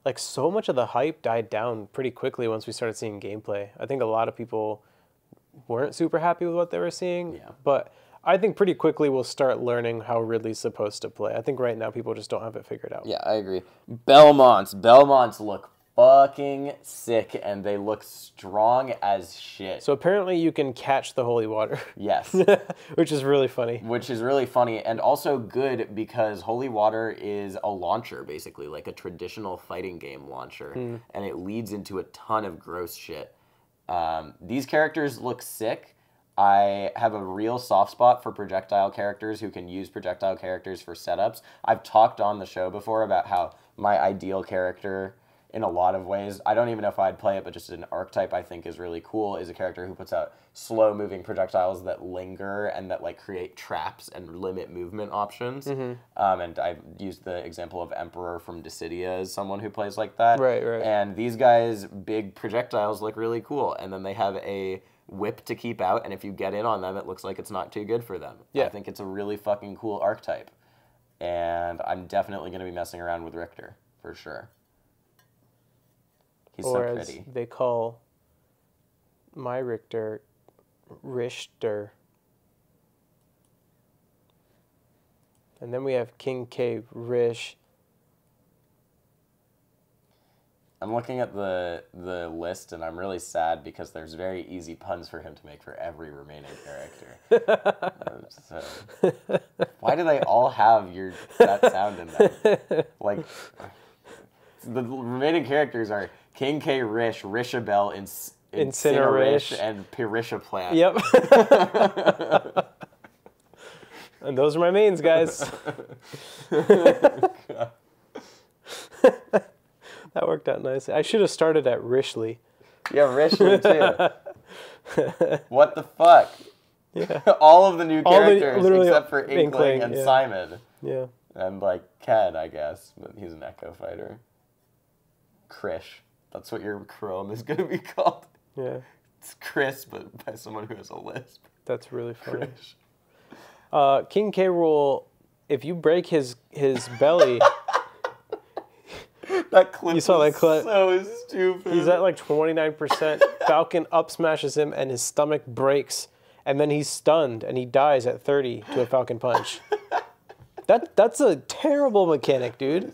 like so much of the hype died down pretty quickly once we started seeing gameplay. I think a lot of people weren't super happy with what they were seeing. Yeah. But I think pretty quickly we'll start learning how Ridley's supposed to play. I think right now people just don't have it figured out. Yeah, I agree. Belmonts, Belmonts look fucking sick and they look strong as shit. So apparently you can catch the holy water, yes. [laughs] which is really funny. Which is really funny and also good because Holy Water is a launcher, basically, like a traditional fighting game launcher. And it leads into a ton of gross shit. Um, these characters look sick. I have a real soft spot for projectile characters who can use projectile characters for setups. I've talked on the show before about how my ideal character, in a lot of ways, I don't even know if I'd play it, but just an archetype I think is really cool, is a character who puts out slow moving projectiles that linger and that like create traps and limit movement options. Um, and I've used the example of Emperor from Dissidia as someone who plays like that. Right, right. And these guys' big projectiles look really cool. And then they have a whip to keep out, and if you get in on them, it looks like it's not too good for them. Yeah. I think it's a really fucking cool archetype. And I'm definitely going to be messing around with Richter, for sure. He's or so as they call my Richter, Richter. And then we have King K. Rish. I'm looking at the the list and I'm really sad because there's very easy puns for him to make for every remaining character. [laughs] So, why do they all have your that sound in them? [laughs] Like the remaining characters are King K. Rish, Rishabel, Inc-. Incinerash, and Pirisha Plant. Yep. [laughs] and those are my mains, guys. [laughs] that worked out nicely. I should have started at Rishley. Yeah, Rishley too. [laughs] what the fuck? Yeah. All of the new characters literally except for Inkling, Inkling, and yeah. Simon. Yeah. And like Ken, I guess, but he's an Echo fighter. Krish. That's what your Chrom is gonna be [laughs] called. Yeah. It's Chris, but by someone who has a lisp. That's really funny. Uh, King K. Rool, if you break his his belly, [laughs] That clip. You saw that clip? So stupid. he's at like 29%. [laughs] Falcon up smashes him and his stomach breaks. And then he's stunned and he dies at 30 to a Falcon punch. That That's a terrible mechanic, dude.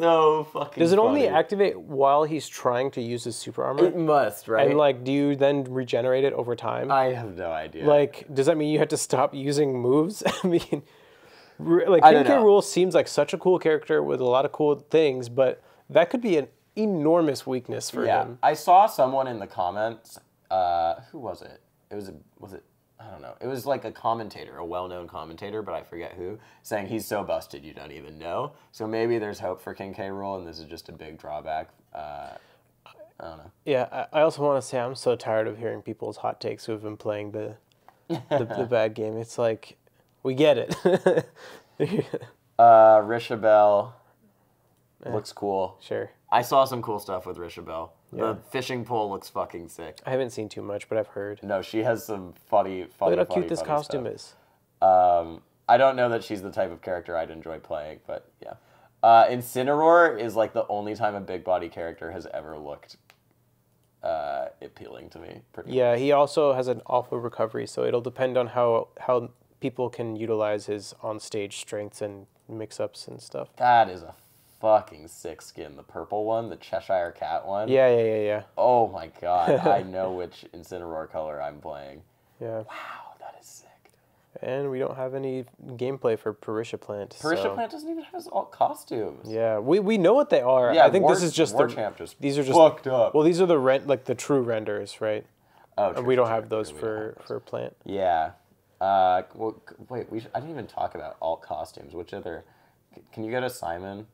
So fucking. Does it only activate while he's trying to use his super armor? It must, right? and like, do you then regenerate it over time? I have no idea. like, does that mean you have to stop using moves? [laughs] I mean, like I King don't K. know. Rule seems like such a cool character with a lot of cool things, but that could be an enormous weakness for yeah, him. I saw someone in the comments. Uh, who was it? It was a was it? I don't know. It was like a commentator, a well-known commentator, but I forget who, saying he's so busted you don't even know. So maybe there's hope for King K. Rool, and this is just a big drawback. Uh, I don't know. Yeah, I, also want to say I'm so tired of hearing people's hot takes who have been playing the the, the [laughs] bad game. It's like we get it. [laughs] Uh, Rishabel looks cool. sure. I saw some cool stuff with Rishabel. Yeah. The fishing pole looks fucking sick. I haven't seen too much, but I've heard. No, she has some funny, funny. Look how funny, cute this funny costume stuff. is. Um, I don't know that she's the type of character I'd enjoy playing, but yeah. Uh, Incineroar is like the only time a big body character has ever looked uh, appealing to me. Pretty Yeah, he also has an awful recovery, so it'll depend on how how people can utilize his on-stage strengths and mix-ups and stuff. That is a fucking sick skin. The purple one, the Cheshire Cat one. Yeah, yeah, yeah, yeah. Oh my god, I [laughs] know which Incineroar color I'm playing. Yeah. Wow, that is sick. And we don't have any gameplay for Parisha Plant. Parisha so- Plant doesn't even have his all costumes. Yeah, we, we know what they are. Yeah, I think War- this is just the Warchamp just these are just fucked up. Well, these are the rent like the true renders, right? Oh, true, we don't true, have those don't for have for Plant. Yeah. Uh, well, wait, we sh- I didn't even talk about alt costumes. Which other? c- Can you go to Simon?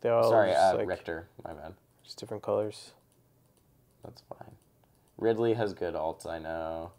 They all Sorry, just, uh, like, Richter. My bad. just different colors. That's fine. Ridley has good alts, I know.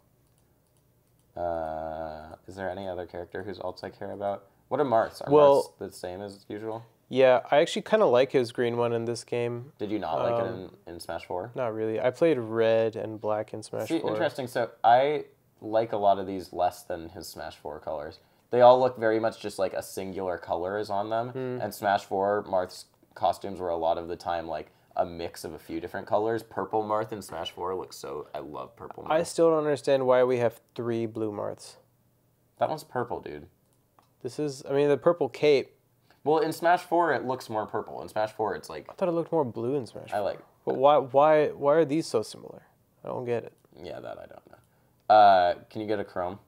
Uh, is there any other character whose alts I care about? What are Marths? Are Well- Marths the same as usual? Yeah, I actually kind of like his green one in this game. Did you not like it Um, in, in Smash 4? Not really. I played red and black in Smash See, 4. interesting. So I like a lot of these less than his Smash 4 colors. They all look very much just like a singular color is on them. Hmm. And Smash 4, Marth's costumes were a lot of the time like a mix of a few different colors. Purple Marth in Smash 4 looks so. I love Purple Marth. I still don't understand why we have three blue Marths. that one's purple, dude. This is, I mean, the purple cape. Well, in Smash Four, it looks more purple. In Smash Four, it's like I thought it looked more blue in Smash. 4. I like. But why why why are these so similar? I don't get it. Yeah, that I don't know. Uh, can you get a Chrom?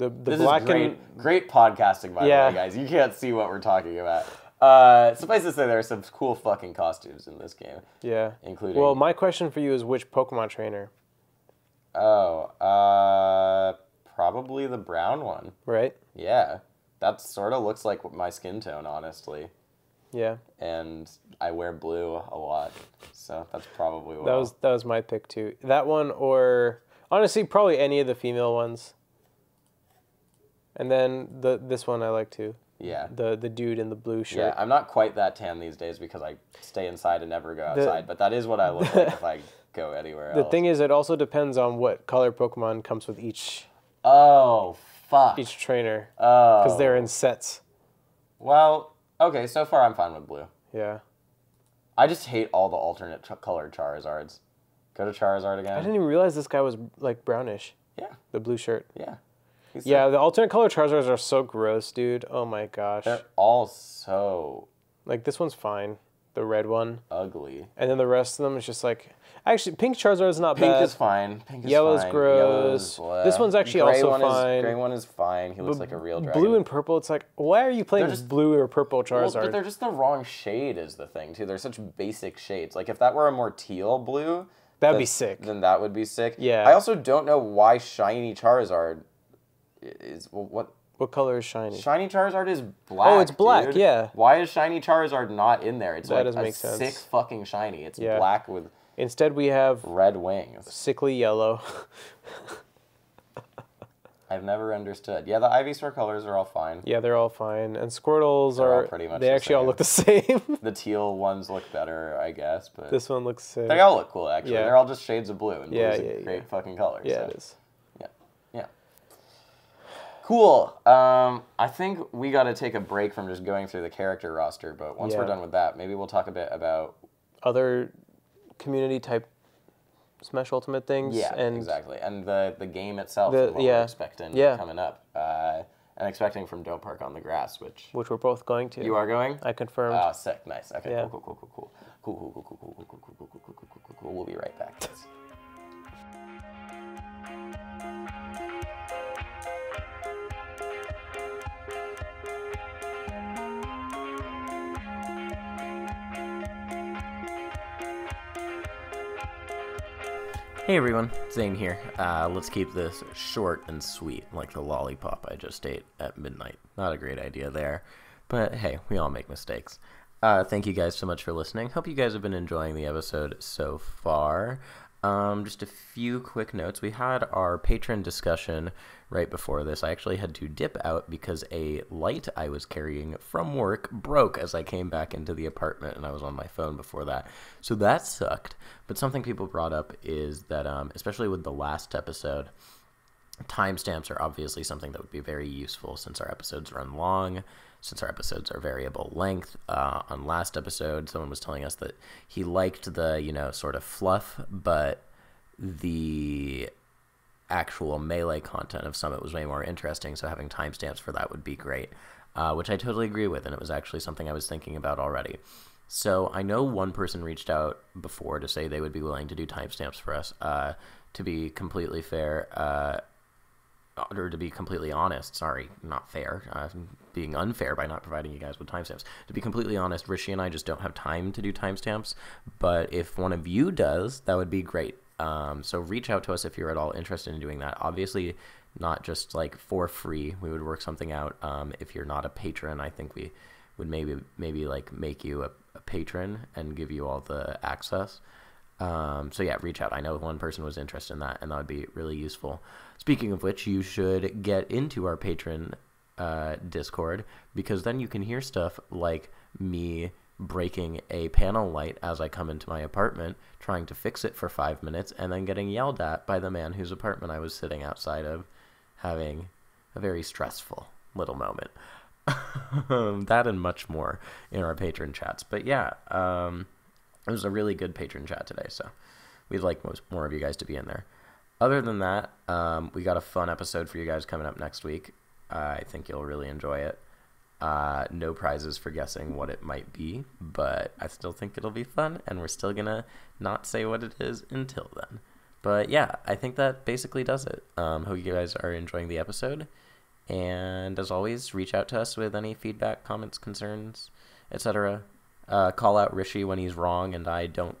The the This black is great, and great podcasting, by Yeah. the way, guys. You can't see what we're talking about. Uh, suffice to say, there are some cool fucking costumes in this game, yeah. including. Well, my question for you is which Pokemon trainer, oh, uh, probably the brown one. right? Yeah, that sort of looks like my skin tone, honestly. Yeah. And I wear blue a lot, so that's probably what. That was that was my pick too. That one or honestly probably any of the female ones. And then the this one I like too. yeah. The the dude in the blue shirt. Yeah. I'm not quite that tan these days because I stay inside and never go The- outside. but that is what I look like if I [laughs] go anywhere The else. The thing is, it also depends on what color Pokemon comes with each oh fuck. each trainer oh. because they're in sets. Well, okay. So far, I'm fine with blue. Yeah. I just hate all the alternate ch- colored Charizards. Go to Charizard again. I didn't even realize this guy was like brownish. Yeah, The blue shirt. yeah. He's Yeah, the alternate color Charizards are so gross, dude. Oh my gosh. They're all so Like this one's fine, the red one, ugly. and then the rest of them is just like. Actually, pink Charizard is not Pink bad. is fine. Pink is Yellow's fine. gross. Yellow's, This one's actually Gray also one fine. Is, gray one is fine. He looks like a real dragon. Blue and purple, it's like, why are you playing They're just- blue or purple Well, Charizard? but they're just the wrong shade is the thing too. They're such basic shades. Like if that were a more teal blue, That'd then- be sick. Then that would be sick. Yeah. I also don't know why shiny Charizard is well, what what color is shiny? shiny Charizard is black. Oh, it's black, dude. yeah. Why is shiny Charizard not in there? It's That like a make sense. sick fucking shiny. It's Yeah. black with Instead, we have red wings. sickly yellow. [laughs] I've never understood. Yeah, the Ivysaur colors are all fine. yeah, they're all fine, and Squirtles They're are pretty much They the actually all look the [laughs] same. [laughs] The teal ones look better, I guess, but this one looks sick. they all look cool actually. Yeah. They're all just shades of blue, and Yeah, blue's yeah, a yeah. great fucking color. yeah, so. it is. Yeah. Yeah. Cool. Um, I think we got to take a break from just going through the character roster, but once we're done with that, maybe we'll talk a bit about Other community type Smash Ultimate things. yeah, and exactly, and the the game itself, The- and what yeah. we're expecting Yeah. coming up, uh, and expecting from Don't Park on the Grass, which which we're both going to. you are going. I confirmed. Oh, sick, nice. Okay, Yeah. cool, cool, cool, cool, cool, cool, cool, cool, cool, cool, cool, cool, cool, cool, cool, cool, cool, cool, cool. We'll be right back. Hey everyone, Zane here. Uh, let's keep this short and sweet, like the lollipop I just ate at midnight. Not a great idea there, but hey, we all make mistakes. Uh, thank you guys so much for listening. Hope you guys have been enjoying the episode so far. Um, just a few quick notes. We had our patron discussion right before this. I actually had to dip out because a light I was carrying from work broke as I came back into the apartment, and I was on my phone before that. So that sucked. But something people brought up is that, um, especially with the last episode, timestamps are obviously something that would be very useful since our episodes run long, since our episodes are variable length. Uh, on last episode, someone was telling us that he liked the, you know, sort of fluff, but the actual melee content of Summit was way more interesting, so having timestamps for that would be great, uh, which I totally agree with, and it was actually something I was thinking about already. So I know one person reached out before to say they would be willing to do timestamps for us. Uh, to be completely fair, uh, or to be completely honest, sorry, not fair, uh, being unfair by not providing you guys with timestamps. To be completely honest, Rishi and I just don't have time to do timestamps, but if one of you does, that would be great. Um, so reach out to us if you're at all interested in doing that. Obviously, not just like for free. We would work something out. Um, if you're not a patron, I think we would maybe maybe like make you a, a patron and give you all the access. Um, so yeah, reach out. I know one person was interested in that, and that would be really useful. Speaking of which, you should get into our patron uh, Discord because then you can hear stuff like me breaking a panel light as I come into my apartment, trying to fix it for five minutes, and then getting yelled at by the man whose apartment I was sitting outside of, having a very stressful little moment. [laughs] that and much more in our patron chats. But yeah, um, it was a really good patron chat today, so we'd like most more of you guys to be in there. Other than that, um, we got a fun episode for you guys coming up next week. Uh, I think you'll really enjoy it. Uh, no prizes for guessing what it might be, but I still think it'll be fun, and we're still gonna not say what it is until then. But yeah, I think that basically does it. Um, hope you guys are enjoying the episode, and as always, reach out to us with any feedback, comments, concerns, etc. Uh, call out Rishi when he's wrong, and I don't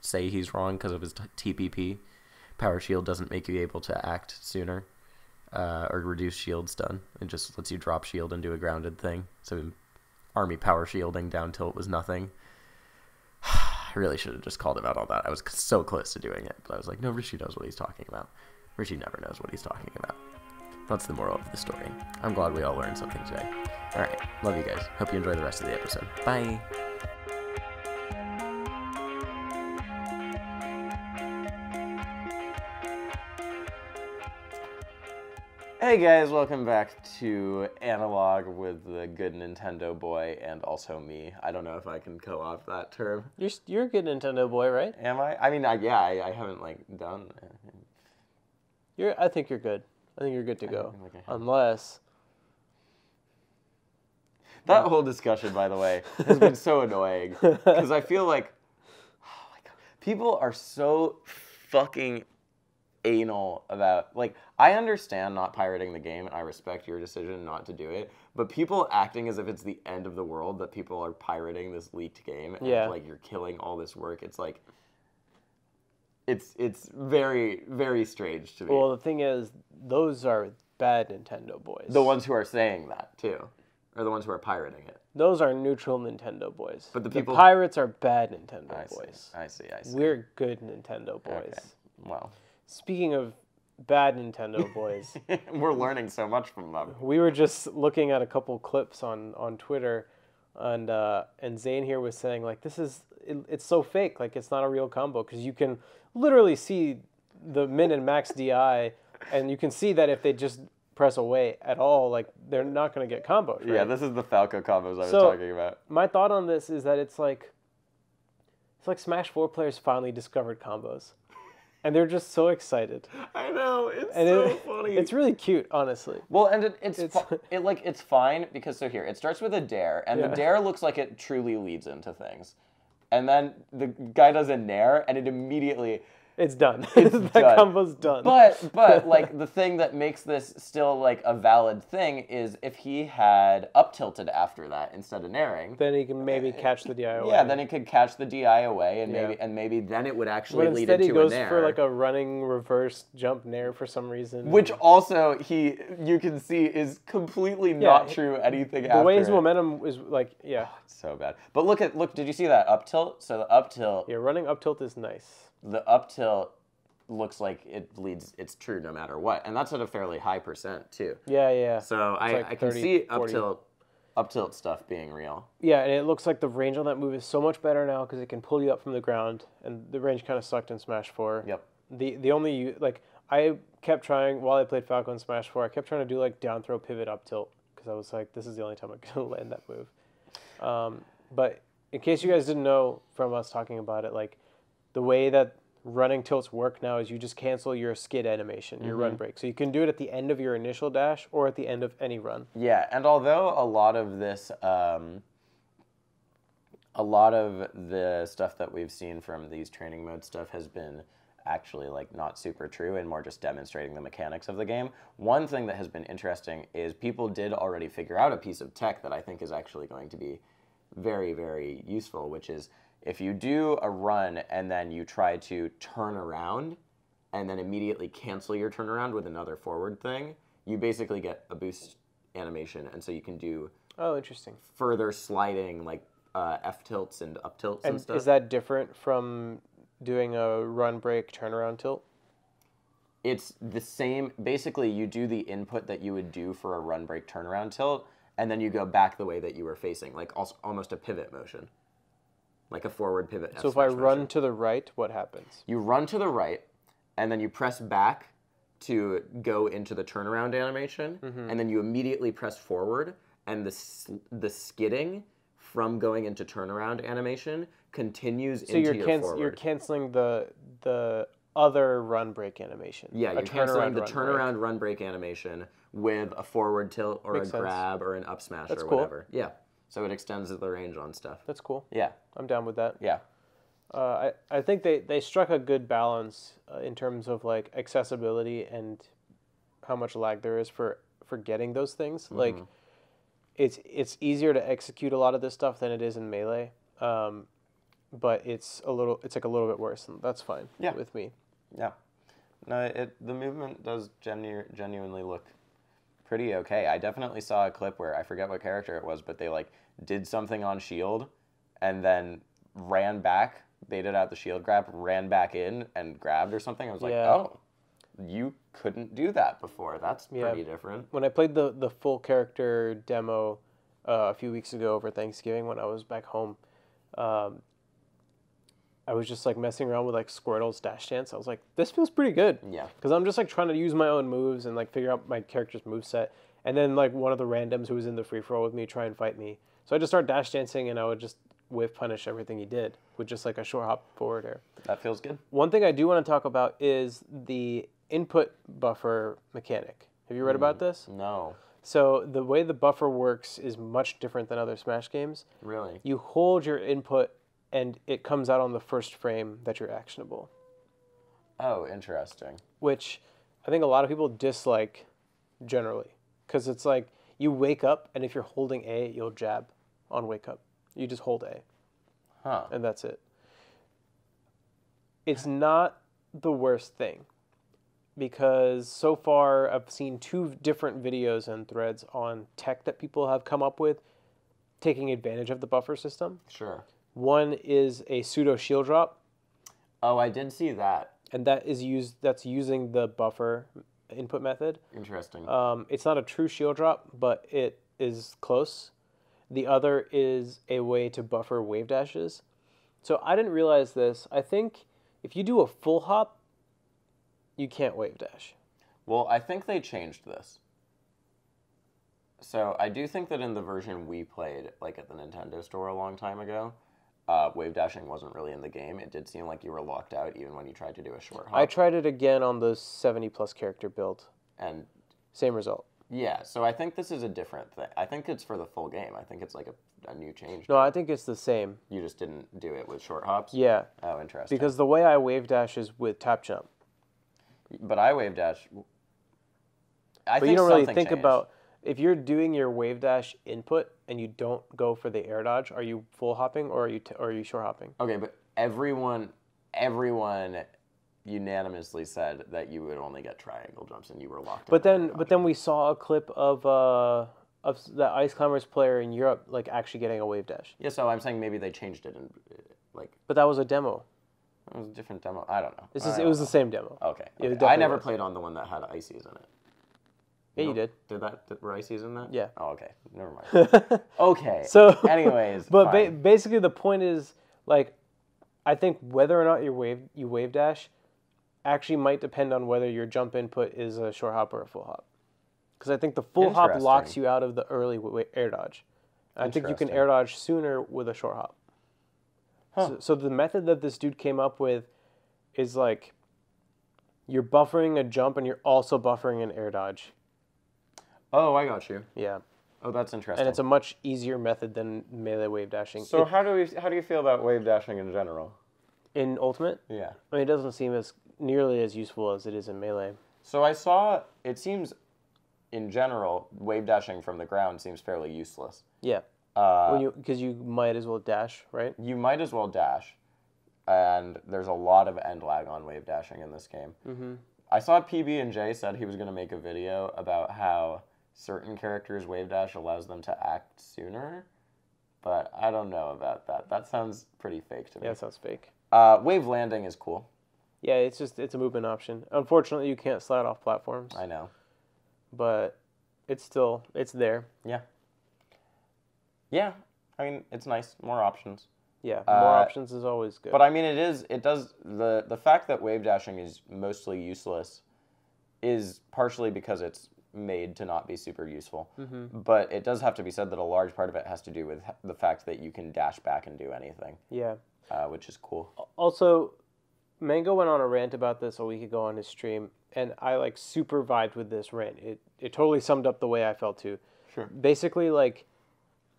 say he's wrong because of his t- TPP. Power Shield doesn't make you able to act sooner uh, or reduce shield stun. It just lets you drop shield and do a grounded thing. So army power shielding down till it was nothing. [sighs] I really should have just called him out on that. I was so close to doing it, but I was like, no, Rishi knows what he's talking about. Rishi never knows what he's talking about. That's the moral of the story. I'm glad we all learned something today. All right, love you guys. Hope you enjoy the rest of the episode. Bye. Hey guys, welcome back to Analog with the good Nintendo boy and also me. I don't know if I can co-opt that term. You're you're a good Nintendo boy, right? Am I? I mean, I, yeah, I, I haven't like done. You're. I think you're good. I think you're good to go. have. Unless That whole discussion, by the way, has been so annoying [laughs] because I feel like, oh my god, people are so fucking anal about like I understand not pirating the game and I respect your decision not to do it, but people acting as if it's the end of the world that people are pirating this leaked game and Yeah. like you're killing all this work. It's like it's it's very very strange to me. well, the thing is, those are bad Nintendo boys. the ones who are saying that too, are the ones who are pirating it. Those are neutral Nintendo boys. But the people- pirates are bad Nintendo I see. boys. I see. I see. We're good Nintendo boys. Okay. Well, Speaking of bad Nintendo boys, [laughs] we're learning so much from them. we were just looking at a couple clips on on Twitter, and uh, and Zane here was saying like this is it, it's so fake, like it's not a real combo because you can literally see the min and max DI, and you can see that if they just press away at all, like they're not going to get combos. Right? Yeah, this is the Falco combos I was So- talking about. My thought on this is that it's like it's like Smash Four players finally discovered combos, and they're just so excited, I know it's and so it, funny. it's really cute, honestly. well, and it, it's it's- fu- [laughs] it like it's fine because so here it starts with a dair, and Yeah. the dair looks like it truly leads into things, and then the guy does a nair, and it immediately. It's done. [laughs] that done. combo's done. But [laughs] but like the thing that makes this still like a valid thing is if he had up tilted after that instead of nairing. then he can maybe eh, catch the DI away. Yeah, then he could catch the DI away, and Yeah. maybe and maybe then it would actually But lead instead into he goes a nair. for like a running reverse jump nair for some reason. Which also he you can see is completely not he- true anything the after way his it. momentum is like yeah. Oh, so bad. But look at look, did you see that up tilt? So the up tilt Yeah, running up tilt is nice. The up tilt looks like it leads it's true no matter what. And that's at a fairly high percent too. Yeah, yeah. So I, like I can 30, see up 40. tilt up tilt stuff being real. Yeah, and it looks like the range on that move is so much better now because it can pull you up from the ground, and the range kind of sucked in Smash Four. Yep. The the only like I kept trying while I played Falcon in Smash Four, I kept trying to do like down throw pivot up tilt because I was like, this is the only time I'm [laughs] gonna land that move. Um, but in case you guys didn't know from us talking about it, like the way that running tilts work now is you just cancel your skid animation, your Mm-hmm. run break. So you can do it at the end of your initial dash or at the end of any run. Yeah, and although a lot of this, um, a lot of the stuff that we've seen from these training mode stuff has been actually like not super true and more just demonstrating the mechanics of the game. One thing that has been interesting is people did already figure out a piece of tech that I think is actually going to be very, very useful, which is if you do a run and then you try to turn around and then immediately cancel your turnaround with another forward thing, you basically get a boost animation, and so you can do Oh, interesting. further sliding like uh, F tilts and up tilts and, And stuff. is that different from doing a run break turnaround tilt? it's the same. Basically, you do the input that you would do for a run break turnaround tilt, and then you go back the way that you were facing, like als- almost a pivot motion, like a forward pivot. F So if I run to the right, what happens? you run to the right, and then you press back to go into the turnaround animation, Mm-hmm. and then you immediately press forward, and the the skidding from going into turnaround animation continues So into you're your canc- forward. you're canceling the the other run break animation. yeah, you're canceling the run break. turnaround run break animation with a forward tilt or Makes a sense. grab or an up smash That's or cool. whatever. Yeah. So it extends the range on stuff. That's cool. Yeah. I'm down with that. Yeah. Uh, I, I think they, they struck a good balance uh, in terms of like accessibility and how much lag there is for, for getting those things. Like it's it's easier to execute a lot of this stuff than it is in melee. Um, but it's a little it's like a little bit worse and that's fine Yeah. with me. Yeah. No, it the movement does genu- genuinely look pretty okay. I definitely saw a clip where I forget what character it was, but they like did something on shield and then ran back, baited out the shield grab, ran back in and grabbed or something. I was like, Yeah. "Oh, you couldn't do that before. That's Yeah. pretty different." When I played the the full character demo uh, a few weeks ago over Thanksgiving when I was back home, um, I was just like messing around with like Squirtle's dash dance. I was like, this feels pretty good. Yeah. Because I'm just like trying to use my own moves and like figure out my character's move set. And then like one of the randoms who was in the free for all with me try and fight me. So I just start dash dancing and I would just whiff punish everything he did with just like a short hop forward air. That feels good. One thing I do want to talk about is the input buffer mechanic. Have you read mm. about this? No. So the way the buffer works is much different than other Smash games. Really? You hold your input and it comes out on the first frame that you're actionable, Oh, interesting. which I think a lot of people dislike generally because it's like you wake up and if you're holding A, you'll jab on wake up. You just hold A Huh. and that's it. It's not the worst thing because so far I've seen two different videos and threads on tech that people have come up with taking advantage of the buffer system. Sure. One is a pseudo shield drop, Oh, I did see that. and that is used that's using the buffer input method. Interesting. Um, it's not a true shield drop, but it is close. The other is a way to buffer wave dashes. So I didn't realize this. I think if you do a full hop, you can't wave dash. Well, I think they changed this. So I do think that in the version we played, like at the Nintendo store a long time ago, uh, wave dashing wasn't really in the game. It did seem like you were locked out even when you tried to do a short hop. I tried it again on the 70 plus character build. and Same result. yeah, so I think this is a different thing. I think it's for the full game. I think it's like a, a new change. No, I think it's the same. You just didn't do it with short hops. Yeah, Oh, interesting. because the way I wave dash is with tap jump. but I wave dash. I But think you don't really think changed. about if you're doing your wave dash input and you don't go for the air dodge. Are you full hopping or are you t- or are you short hopping? Okay, but everyone, everyone unanimously said that you would only get triangle jumps and you were locked. But in then, but then we saw a clip of uh of the ice climbers player in Europe like actually getting a wave dash. yeah, so I'm saying maybe they changed it and uh, like But that was a demo. it was a different demo. I don't know. This I is it was know. the same demo. okay. Okay. I never was. played on the one that had ices in it. Yeah, you did. Did that? Did, were ices in that? Yeah. Oh, okay. Never mind. [laughs] Okay. So, anyways, but ba- basically the point is like, I think whether or not you wave you wave dash, actually might depend on whether your jump input is a short hop or a full hop. Because I think the full hop locks you out of the early air dodge. I think you can air dodge sooner with a short hop. So, so the method that this dude came up with is like you're buffering a jump and you're also buffering an air dodge. Oh, I got you. Yeah. Oh, that's interesting. And it's a much easier method than melee wave dashing. so It- how do we? How do you feel about wave dashing in general? in Ultimate, Yeah. I mean, it doesn't seem as nearly as useful as it is in melee. So I saw. It seems, in general, wave dashing from the ground seems fairly useless. Yeah. Uh, when you because you might as well dash, right? you might as well dash, and there's a lot of end lag on wave dashing in this game. Mm-hmm. I saw PB and J said he was going to make a video about how certain characters wave dash allows them to act sooner, but I don't know about that. That sounds pretty fake to me. Yeah, that sounds fake. Uh, wave landing is cool. Yeah, it's just it's a movement option. Unfortunately, you can't slide off platforms, I know. but it's still it's there. Yeah. Yeah, I mean it's nice. More options. Yeah, more Uh, options is always good. But I mean, it is. It does the the fact that wave dashing is mostly useless is partially because it's made to not be super useful. But it does have to be said that a large part of it has to do with the fact that you can dash back and do anything, yeah. uh, which is cool. Also, Mango went on a rant about this a week ago on his stream. and I like super vibed with this rant. It it totally summed up the way I felt too. Sure. Basically, like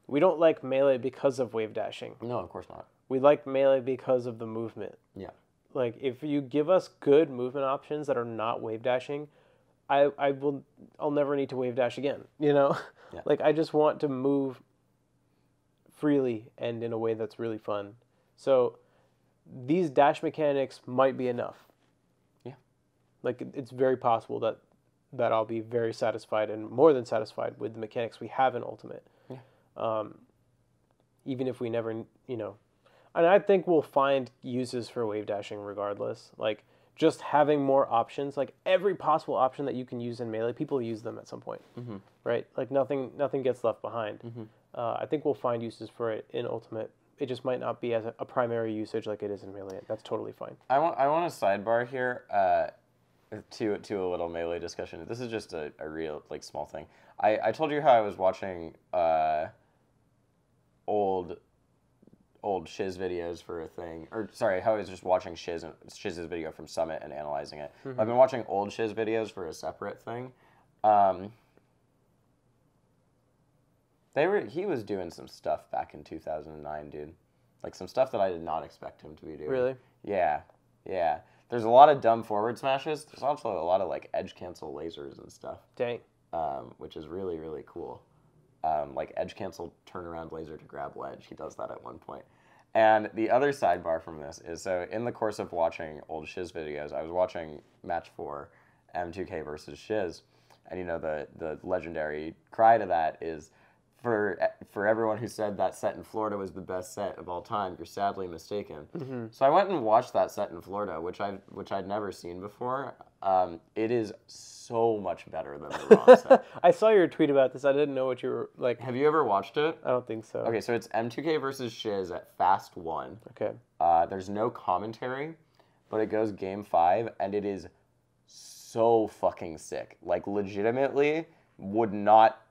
we don't like melee because of wave dashing. No, of course not. We like melee because of the movement. Yeah. Like if you give us good movement options that are not wave dashing, I I will I'll never need to wave dash again. You know, [laughs] Yeah. like I just want to move freely and in a way that's really fun. So these dash mechanics might be enough. Yeah. Like it's very possible that that I'll be very satisfied and more than satisfied with the mechanics we have in Ultimate. Yeah. Um, even if we never, you know, and I think we'll find uses for wave dashing regardless. Like just having more options, like every possible option that you can use in melee, people use them at some point, Mm-hmm. right? Like nothing, nothing gets left behind. Uh, I think we'll find uses for it in Ultimate. It just might not be as a, a primary usage like it is in melee. That's totally fine. I want I want a sidebar here uh, to to a little melee discussion. This is just a, a real like small thing. I, I told you how I was watching uh, old old Shiz videos for a thing, or sorry, how I was just watching Shiz Shiz's video from Summit and analyzing it. I've been watching old Shiz videos for a separate thing. Um, they were he was doing some stuff back in 2009, dude. Like some stuff that I did not expect him to be doing. Really? Yeah, yeah. There's a lot of dumb forward smashes. There's also a lot of like edge cancel lasers and stuff, Dang. um, which is really really cool. Um, like edge cancel turnaround laser to grab ledge. He does that at one point. And the other sidebar from this is so in the course of watching old Shiz videos, I was watching match four, M2K versus Shiz, and you know the the legendary cry to that is for for everyone who said that set in Florida was the best set of all time, you're sadly mistaken. So I went and watched that set in Florida, which I which I'd never seen before. Um, it is so much better than the [laughs] raw set. I saw your tweet about this. I didn't know what you were like. Have you ever watched it? I don't think so. Okay, so it's M2K versus Shiz at Fast One. Okay. Uh, there's no commentary, but it goes game five, and it is so fucking sick. Like, legitimately, would not.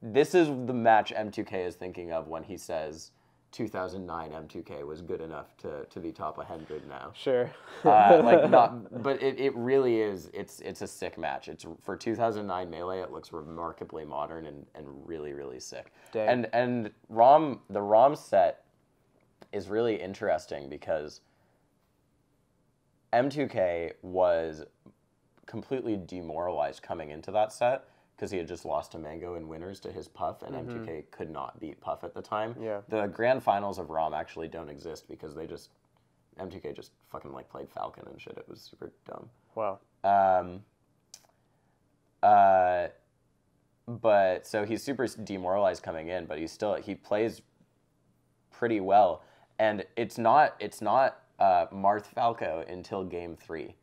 This is the match M2K is thinking of when he says 2009 M2K was good enough to, to be top 100 now. Sure. Uh, like [laughs] not, but it, it really is. It's it's a sick match. It's for 2009 melee. It looks remarkably modern and, and really really sick. Dang. And and Rom the Rom set is really interesting because M2K was completely demoralized coming into that set because he had just lost to Mango in winners to his Puff, and M2K could not beat Puff at the time. Yeah. The grand finals of ROM actually don't exist because they just M2K just fucking like played Falcon and shit. It was super dumb. wow. Um, uh, but so he's super demoralized coming in, but he's still he plays pretty well, and it's not it's not uh, Marth Falco until game three.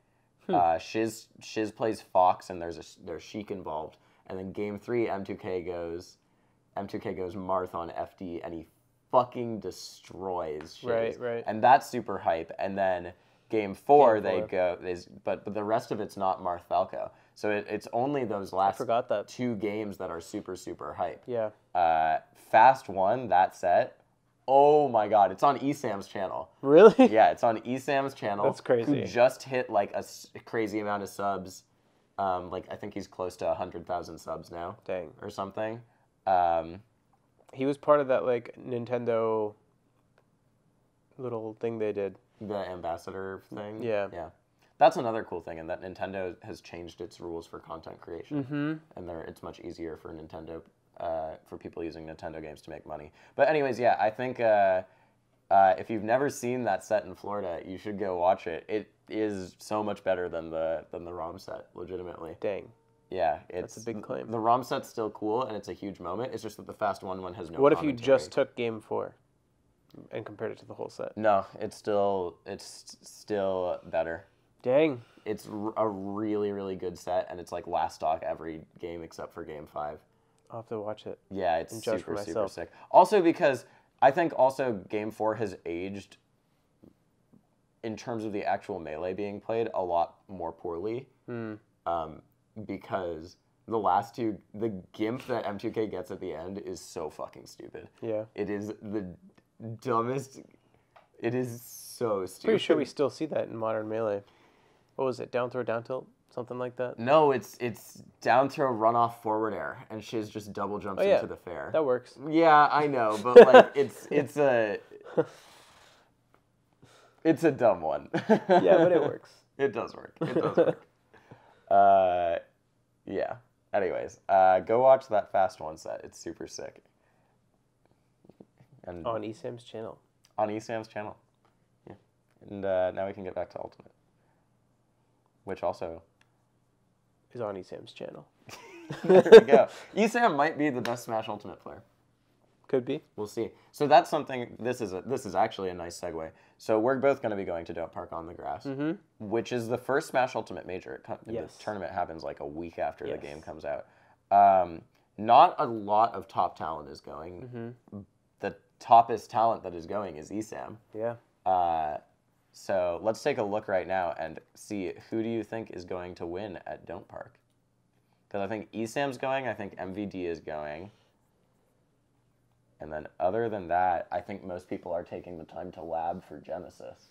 Uh, Shiz Shiz plays Fox, and there's a there's Sheik involved, and then game three M2K goes M2K goes Marth on FD, and he fucking destroys. Right, right. And that's super hype. And then game four, Game they four. go, is, but but the rest of it's not Marth Falco. So it, it's only those last forgot that. two games that are super super hype. Yeah. Uh, Fast won that set. Oh my god, it's on ESAM's channel. Really? Yeah, it's on ESAM's channel. That's crazy. Who just hit like a s- crazy amount of subs. Um, like I think he's close to hundred thousand subs now Dang. or something. Um, He was part of that like Nintendo little thing they did. the ambassador thing. Yeah. Yeah. That's another cool thing, in that Nintendo has changed its rules for content creation, mm-hmm. and they're, it's much easier for Nintendo, uh, for people using Nintendo games to make money. But anyways, yeah, I think uh, uh, if you've never seen that set in Florida, you should go watch it. It is so much better than the than the ROM set, legitimately. Dang. Yeah, it's a big claim. The ROM set's still cool, and it's a huge moment. It's just that the fast one one has no. What if you commentary. just took game four and compared it to the whole set? No, it's still it's still better. Dang. It's a really really good set, and it's like last stock every game except for game five. I'll have to watch it. Yeah, it's super super sick. Also because I think also game four has aged in terms of the actual melee being played a lot more poorly. Hmm. Um, because the last two, the gimp that M2K gets at the end is so fucking stupid. Yeah. It is the dumbest. It is so stupid. Pretty sure we still see that in modern melee. What was it? Down throw, down tilt? Something like that. No, it's it's down throw runoff forward air, and Shiz just double jumps Oh, yeah. into the fair. That works. Yeah, I know, [laughs] but like it's it's a [laughs] it's a dumb one. Yeah, but it works. [laughs] It does work. It does work. uh, yeah. Anyways, uh, go watch that fast one set. It's super sick. And On eSam's channel. on eSam's channel. Yeah. And uh, now we can get back to Ultimate, which also Is on eSam's channel. [laughs] there we go. [laughs] eSam might be the best Smash Ultimate player. Could be. We'll see. So that's something. This is a, this is actually a nice segue. So we're both going to be going to Don't Park on the Grass, which is the first Smash Ultimate major. It Yes. The tournament happens like a week after Yes. the game comes out. Um, not a lot of top talent is going. The toppest talent that is going is ESAM. Yeah. Uh, so let's take a look right now and see who do you think is going to win at Don't Park? Because I think ESAM's going, I think MVD is going. And then other than that, I think most people are taking the time to lab for Genesis.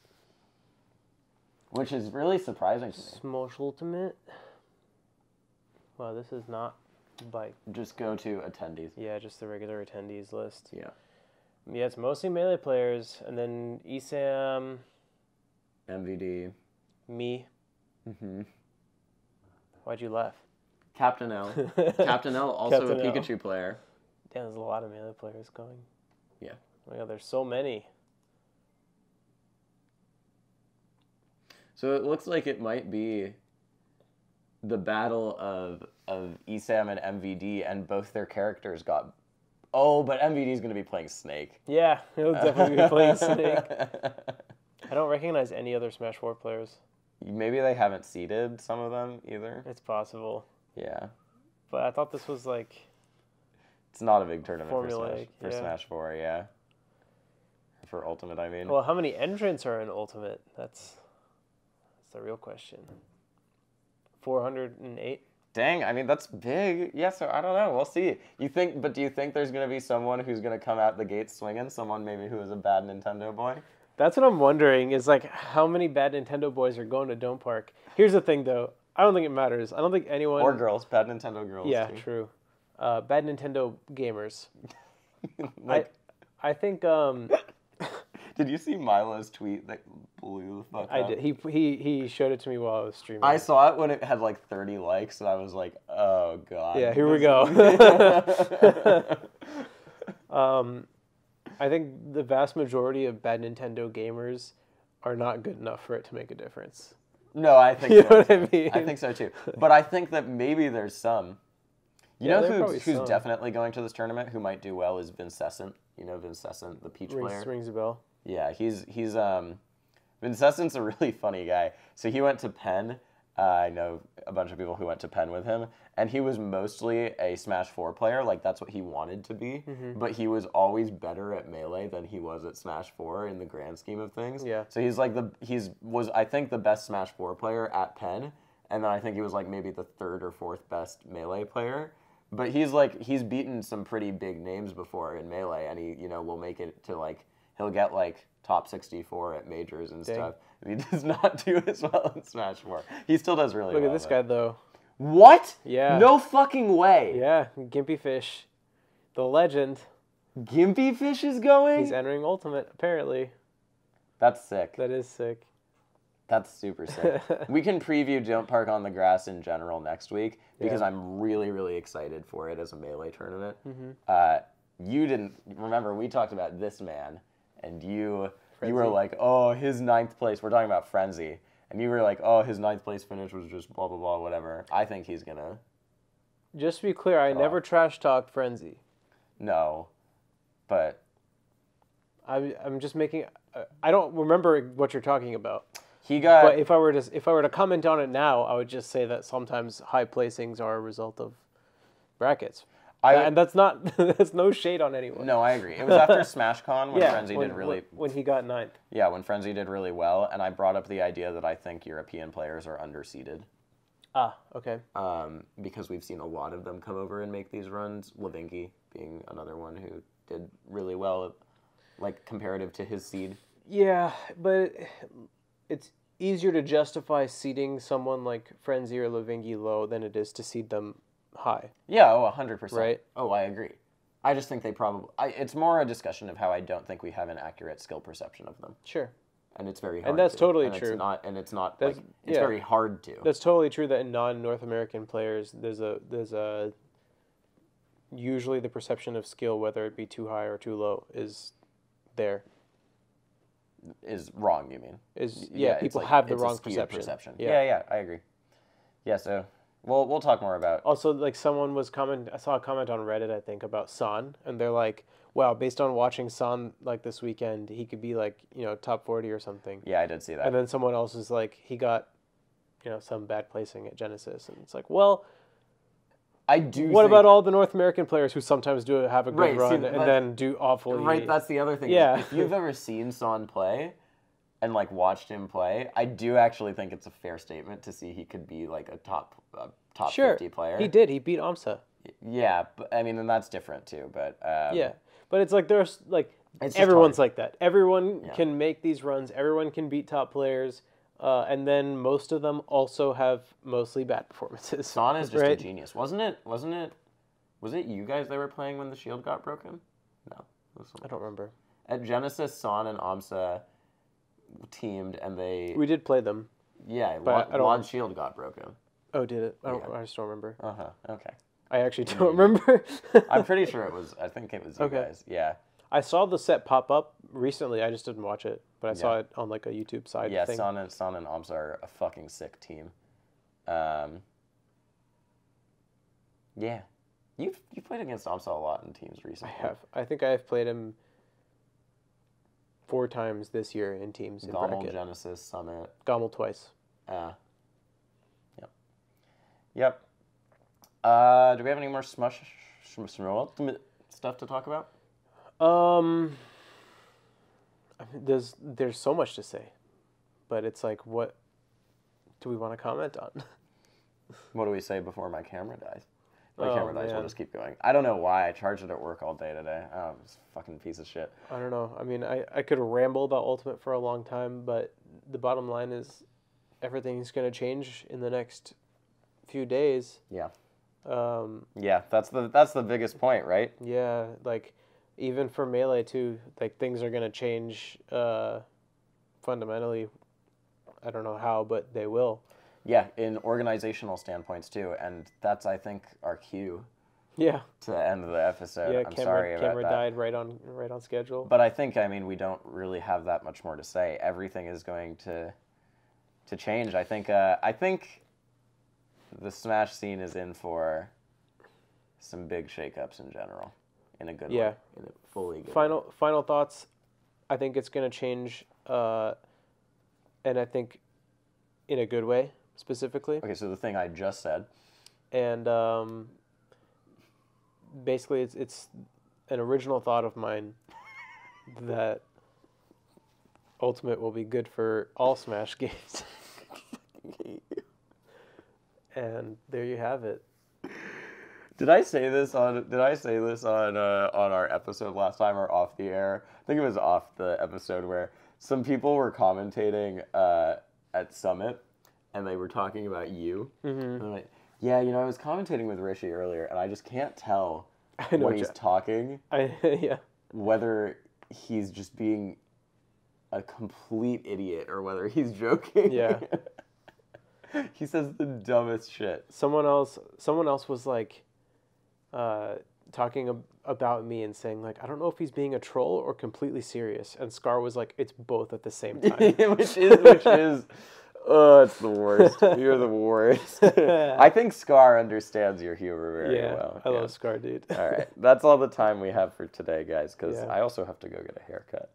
Which is really surprising to me. Smosh Ultimate. Wow, this is not by Just go to attendees. yeah, just the regular attendees list. Yeah. Yeah, it's mostly melee players, and then ESAM, MVD. me. hmm Why'd you laugh? Captain L. [laughs] Captain L, also Captain a L. Pikachu player. Damn, there's a lot of melee players going. Yeah. Oh my god, there's so many. So it looks like it might be the battle of of ESAM and MVD, and both their characters got. Oh, but MVD is going to be playing Snake. Yeah, he'll definitely be playing Snake. [laughs] I don't recognize any other Smash 4 players. Maybe they haven't seeded some of them either. It's possible. Yeah, But I thought this was like it's not a big tournament for Smash, for yeah. Smash Four. Yeah, for Ultimate, I mean. well, how many entrants are in Ultimate? That's that's the real question. 408? Dang, I mean that's big. Yeah, so I don't know. We'll see. You think, but do you think there's gonna be someone who's gonna come out the gate swinging? Someone maybe who is a bad Nintendo boy. That's what I'm wondering is like how many bad Nintendo boys are going to Don't Park. Here's the thing though. I don't think it matters. I don't think anyone Or girls, bad Nintendo girls. Yeah, too. true. Uh, bad Nintendo gamers. [laughs] like, I I think um [laughs] did you see Milo's tweet that blew the fuck I up? did. He he he showed it to me while I was streaming. I saw it when it had like 30 likes, and I was like, oh god. Yeah, here we go. [laughs] um, I think the vast majority of bad Nintendo gamers are not good enough for it to make a difference. no, I think [laughs] You so. know what I too. mean? I think so too. But I think that maybe there's some. You Yeah, know who, who's some. definitely going to this tournament who might do well is Vincessant. You know Vincessant, the Peach player. Rings, rings a bell. Yeah, he's he's um, Vincessant's a really [laughs] funny guy. So he went to Penn. Uh, I know a bunch of people who went to Penn with him, and he was mostly a Smash Four player. Like that's what he wanted to be. Mm-hmm. But he was always better at melee than he was at Smash Four in the grand scheme of things. Yeah. So he's like the he's was I think the best Smash Four player at Penn, and then I think he was like maybe the third or fourth best melee player. But he's like he's beaten some pretty big names before in melee, and he you know will make it to like he'll get like top 64 at majors and Dang. stuff. He [laughs] does not do as well in Smash 4. He still does really Look well. Look at this though. guy though. What? Yeah. No fucking way. Yeah, Gimpy Fish, the legend. Gimpy Fish is going? He's entering Ultimate. Apparently, That's sick. that is sick. That's super sick. [laughs] we can preview Don't Park on the Grass in general next week because Yeah. I'm really, really excited for it as a melee tournament. Mm-hmm. Uh, you didn't remember we talked about this man, and you you were like, oh, his ninth place. We're talking about Frenzy, and you were like, oh, his ninth place finish was just blah blah blah whatever. I think he's gonna Just to be clear, I never trash talked Frenzy. no, but I, I'm just making. I don't remember what you're talking about. he got But if I were to if I were to comment on it now, I would just say that sometimes high placings are a result of brackets. I- and that's not [laughs] that's no shade on anyone. no, I agree. It was after [laughs] SmashCon when yeah, Frenzy when, did really when, when he got ninth. Yeah, when Frenzy did really well, and I brought up the idea that I think European players are underseeded Ah, okay. um, because we've seen a lot of them come over and make these runs. Lavinky being another one who did really well, like comparative to his seed. Yeah, but it's easier to justify seeding someone like Frenzy or Lavingi low than it is to seed them high. Yeah, oh, 100%. Right. Oh, I agree. I just think they probably. I, it's more a discussion of how I don't think we have an accurate skill perception of them, Sure. and it's very hard. And that's to. totally and true. It's not, and it's not. That's- like, it's yeah. very hard to. That's totally true that in non North American players there's a there's a usually the perception of skill, whether it be too high or too low, is there. is wrong. You mean? Is yeah, it's people like- have the wrong skewed perception. Yeah. yeah, I agree. Yeah, so we'll we'll talk more about. Oh, also, like someone was comment, I saw a comment on Reddit, I think, about Son, and they're like, "Wow, based on watching Son like this weekend, he could be like, you know, top forty or something." Yeah, I did see that. And then someone else is like, he got, you know, some bad placing at Genesis, and it's like, well, I do. what think- about all the North American players who sometimes do have a good Right, run that- and then do awful? Right, that's the other thing. Yeah. If you've ever seen Son play and like watched him play, I do actually think it's a fair statement to see he could be like a top uh, top sure. 50 player. He did. He beat Amsa. Yeah, but I mean, and that's different too. But um, Yeah, but it's like there's like It's everyone's like that. Everyone Yeah. can make these runs. Everyone can beat top players, uh, and then most of them also have mostly bad performances. Son is just right? a genius, wasn't it? Wasn't it? Was it you guys that were playing when the shield got broken? No. I don't remember. At Genesis, Son and Amsa teamed, and they We did play them. yeah, but Lon, I don't- Lon shield got broken. Oh, did it? I, don't, Yeah. I just don't remember. Uh huh. Okay. I actually don't remember. [laughs] I'm pretty sure it was. I think it was you Okay. guys. Yeah. I saw the set pop up recently. I just didn't watch it, but I saw it on like a YouTube side Yeah, thing. Son and Son and Amsa are a fucking sick team. Um, yeah, you've you played against Amsa a lot in teams recently. I recently. have. I think I have played him four times this year in teams in GOML, bracket. Genesis, Summit. GOML twice. Uh, yep. Yep. Uh, do we have any more smush, smush, smush stuff to talk about? Um, I mean, there's there's so much to say, but it's like, what do we want to comment on? [laughs] What do we say before my camera dies? My Oh, camera dies. We'll just keep going. I don't know why I charged it at work all day today. Oh, it's a fucking piece of shit. I don't know. I mean, I, I could ramble about Ultimate for a long time, but the bottom line is everything's going to change in the next few days. Yeah. Um, Yeah, that's the that's the biggest point, right? yeah, like even for Melee too, like things are going to change uh, fundamentally. I don't know how, but they will. Yeah, in organizational standpoints too, and that's I think our cue Yeah. to the end of the episode. Yeah, I'm camera, sorry about camera that. died right on right on schedule. But I think I mean we don't really have that much more to say. Everything is going to to change. I think uh, I think the Smash scene is in for some big shakeups in general, in a good Yeah. way, in a fully good. way. final final thoughts. I think it's going to change, uh, and I think in a good way specifically. Okay, so the thing I just said. And um, basically, it's it's an original thought of mine [laughs] that Ultimate will be good for all Smash [laughs] games. and there you have it. Did I say this on? Did I say this on uh, on our episode last time or off the air? I think it was off the episode where some people were commentating uh, at Summit, and they were talking about you. Mm-hmm. Like, yeah, you know, I was commentating with Rishi earlier, and I just can't tell [laughs] when what he's you- talking I [laughs] yeah. whether he's just being a complete idiot or whether he's joking. Yeah. [laughs] he says the dumbest shit. someone else someone else was like uh, talking ab- about me and saying like I don't know if he's being a troll or completely serious and Scar was like it's both at the same time. which is which is oh it's the worst. You're the worst. [laughs] I think scar understands your humor very yeah, well. I yeah. love Scar, dude. all right. That's all the time we have for today guys because Yeah. i also have to go get a haircut.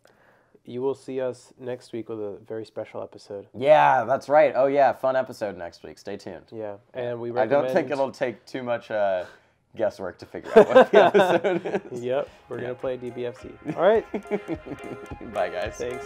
You will see us next week with a very special episode. yeah that's right. Oh yeah fun episode next week. Stay tuned. Yeah, and we i don't think it'll take too much uh, guesswork to figure out what the [laughs] episode is. Yep, we're gonna play DBFC. All right, [laughs] bye guys. Thanks.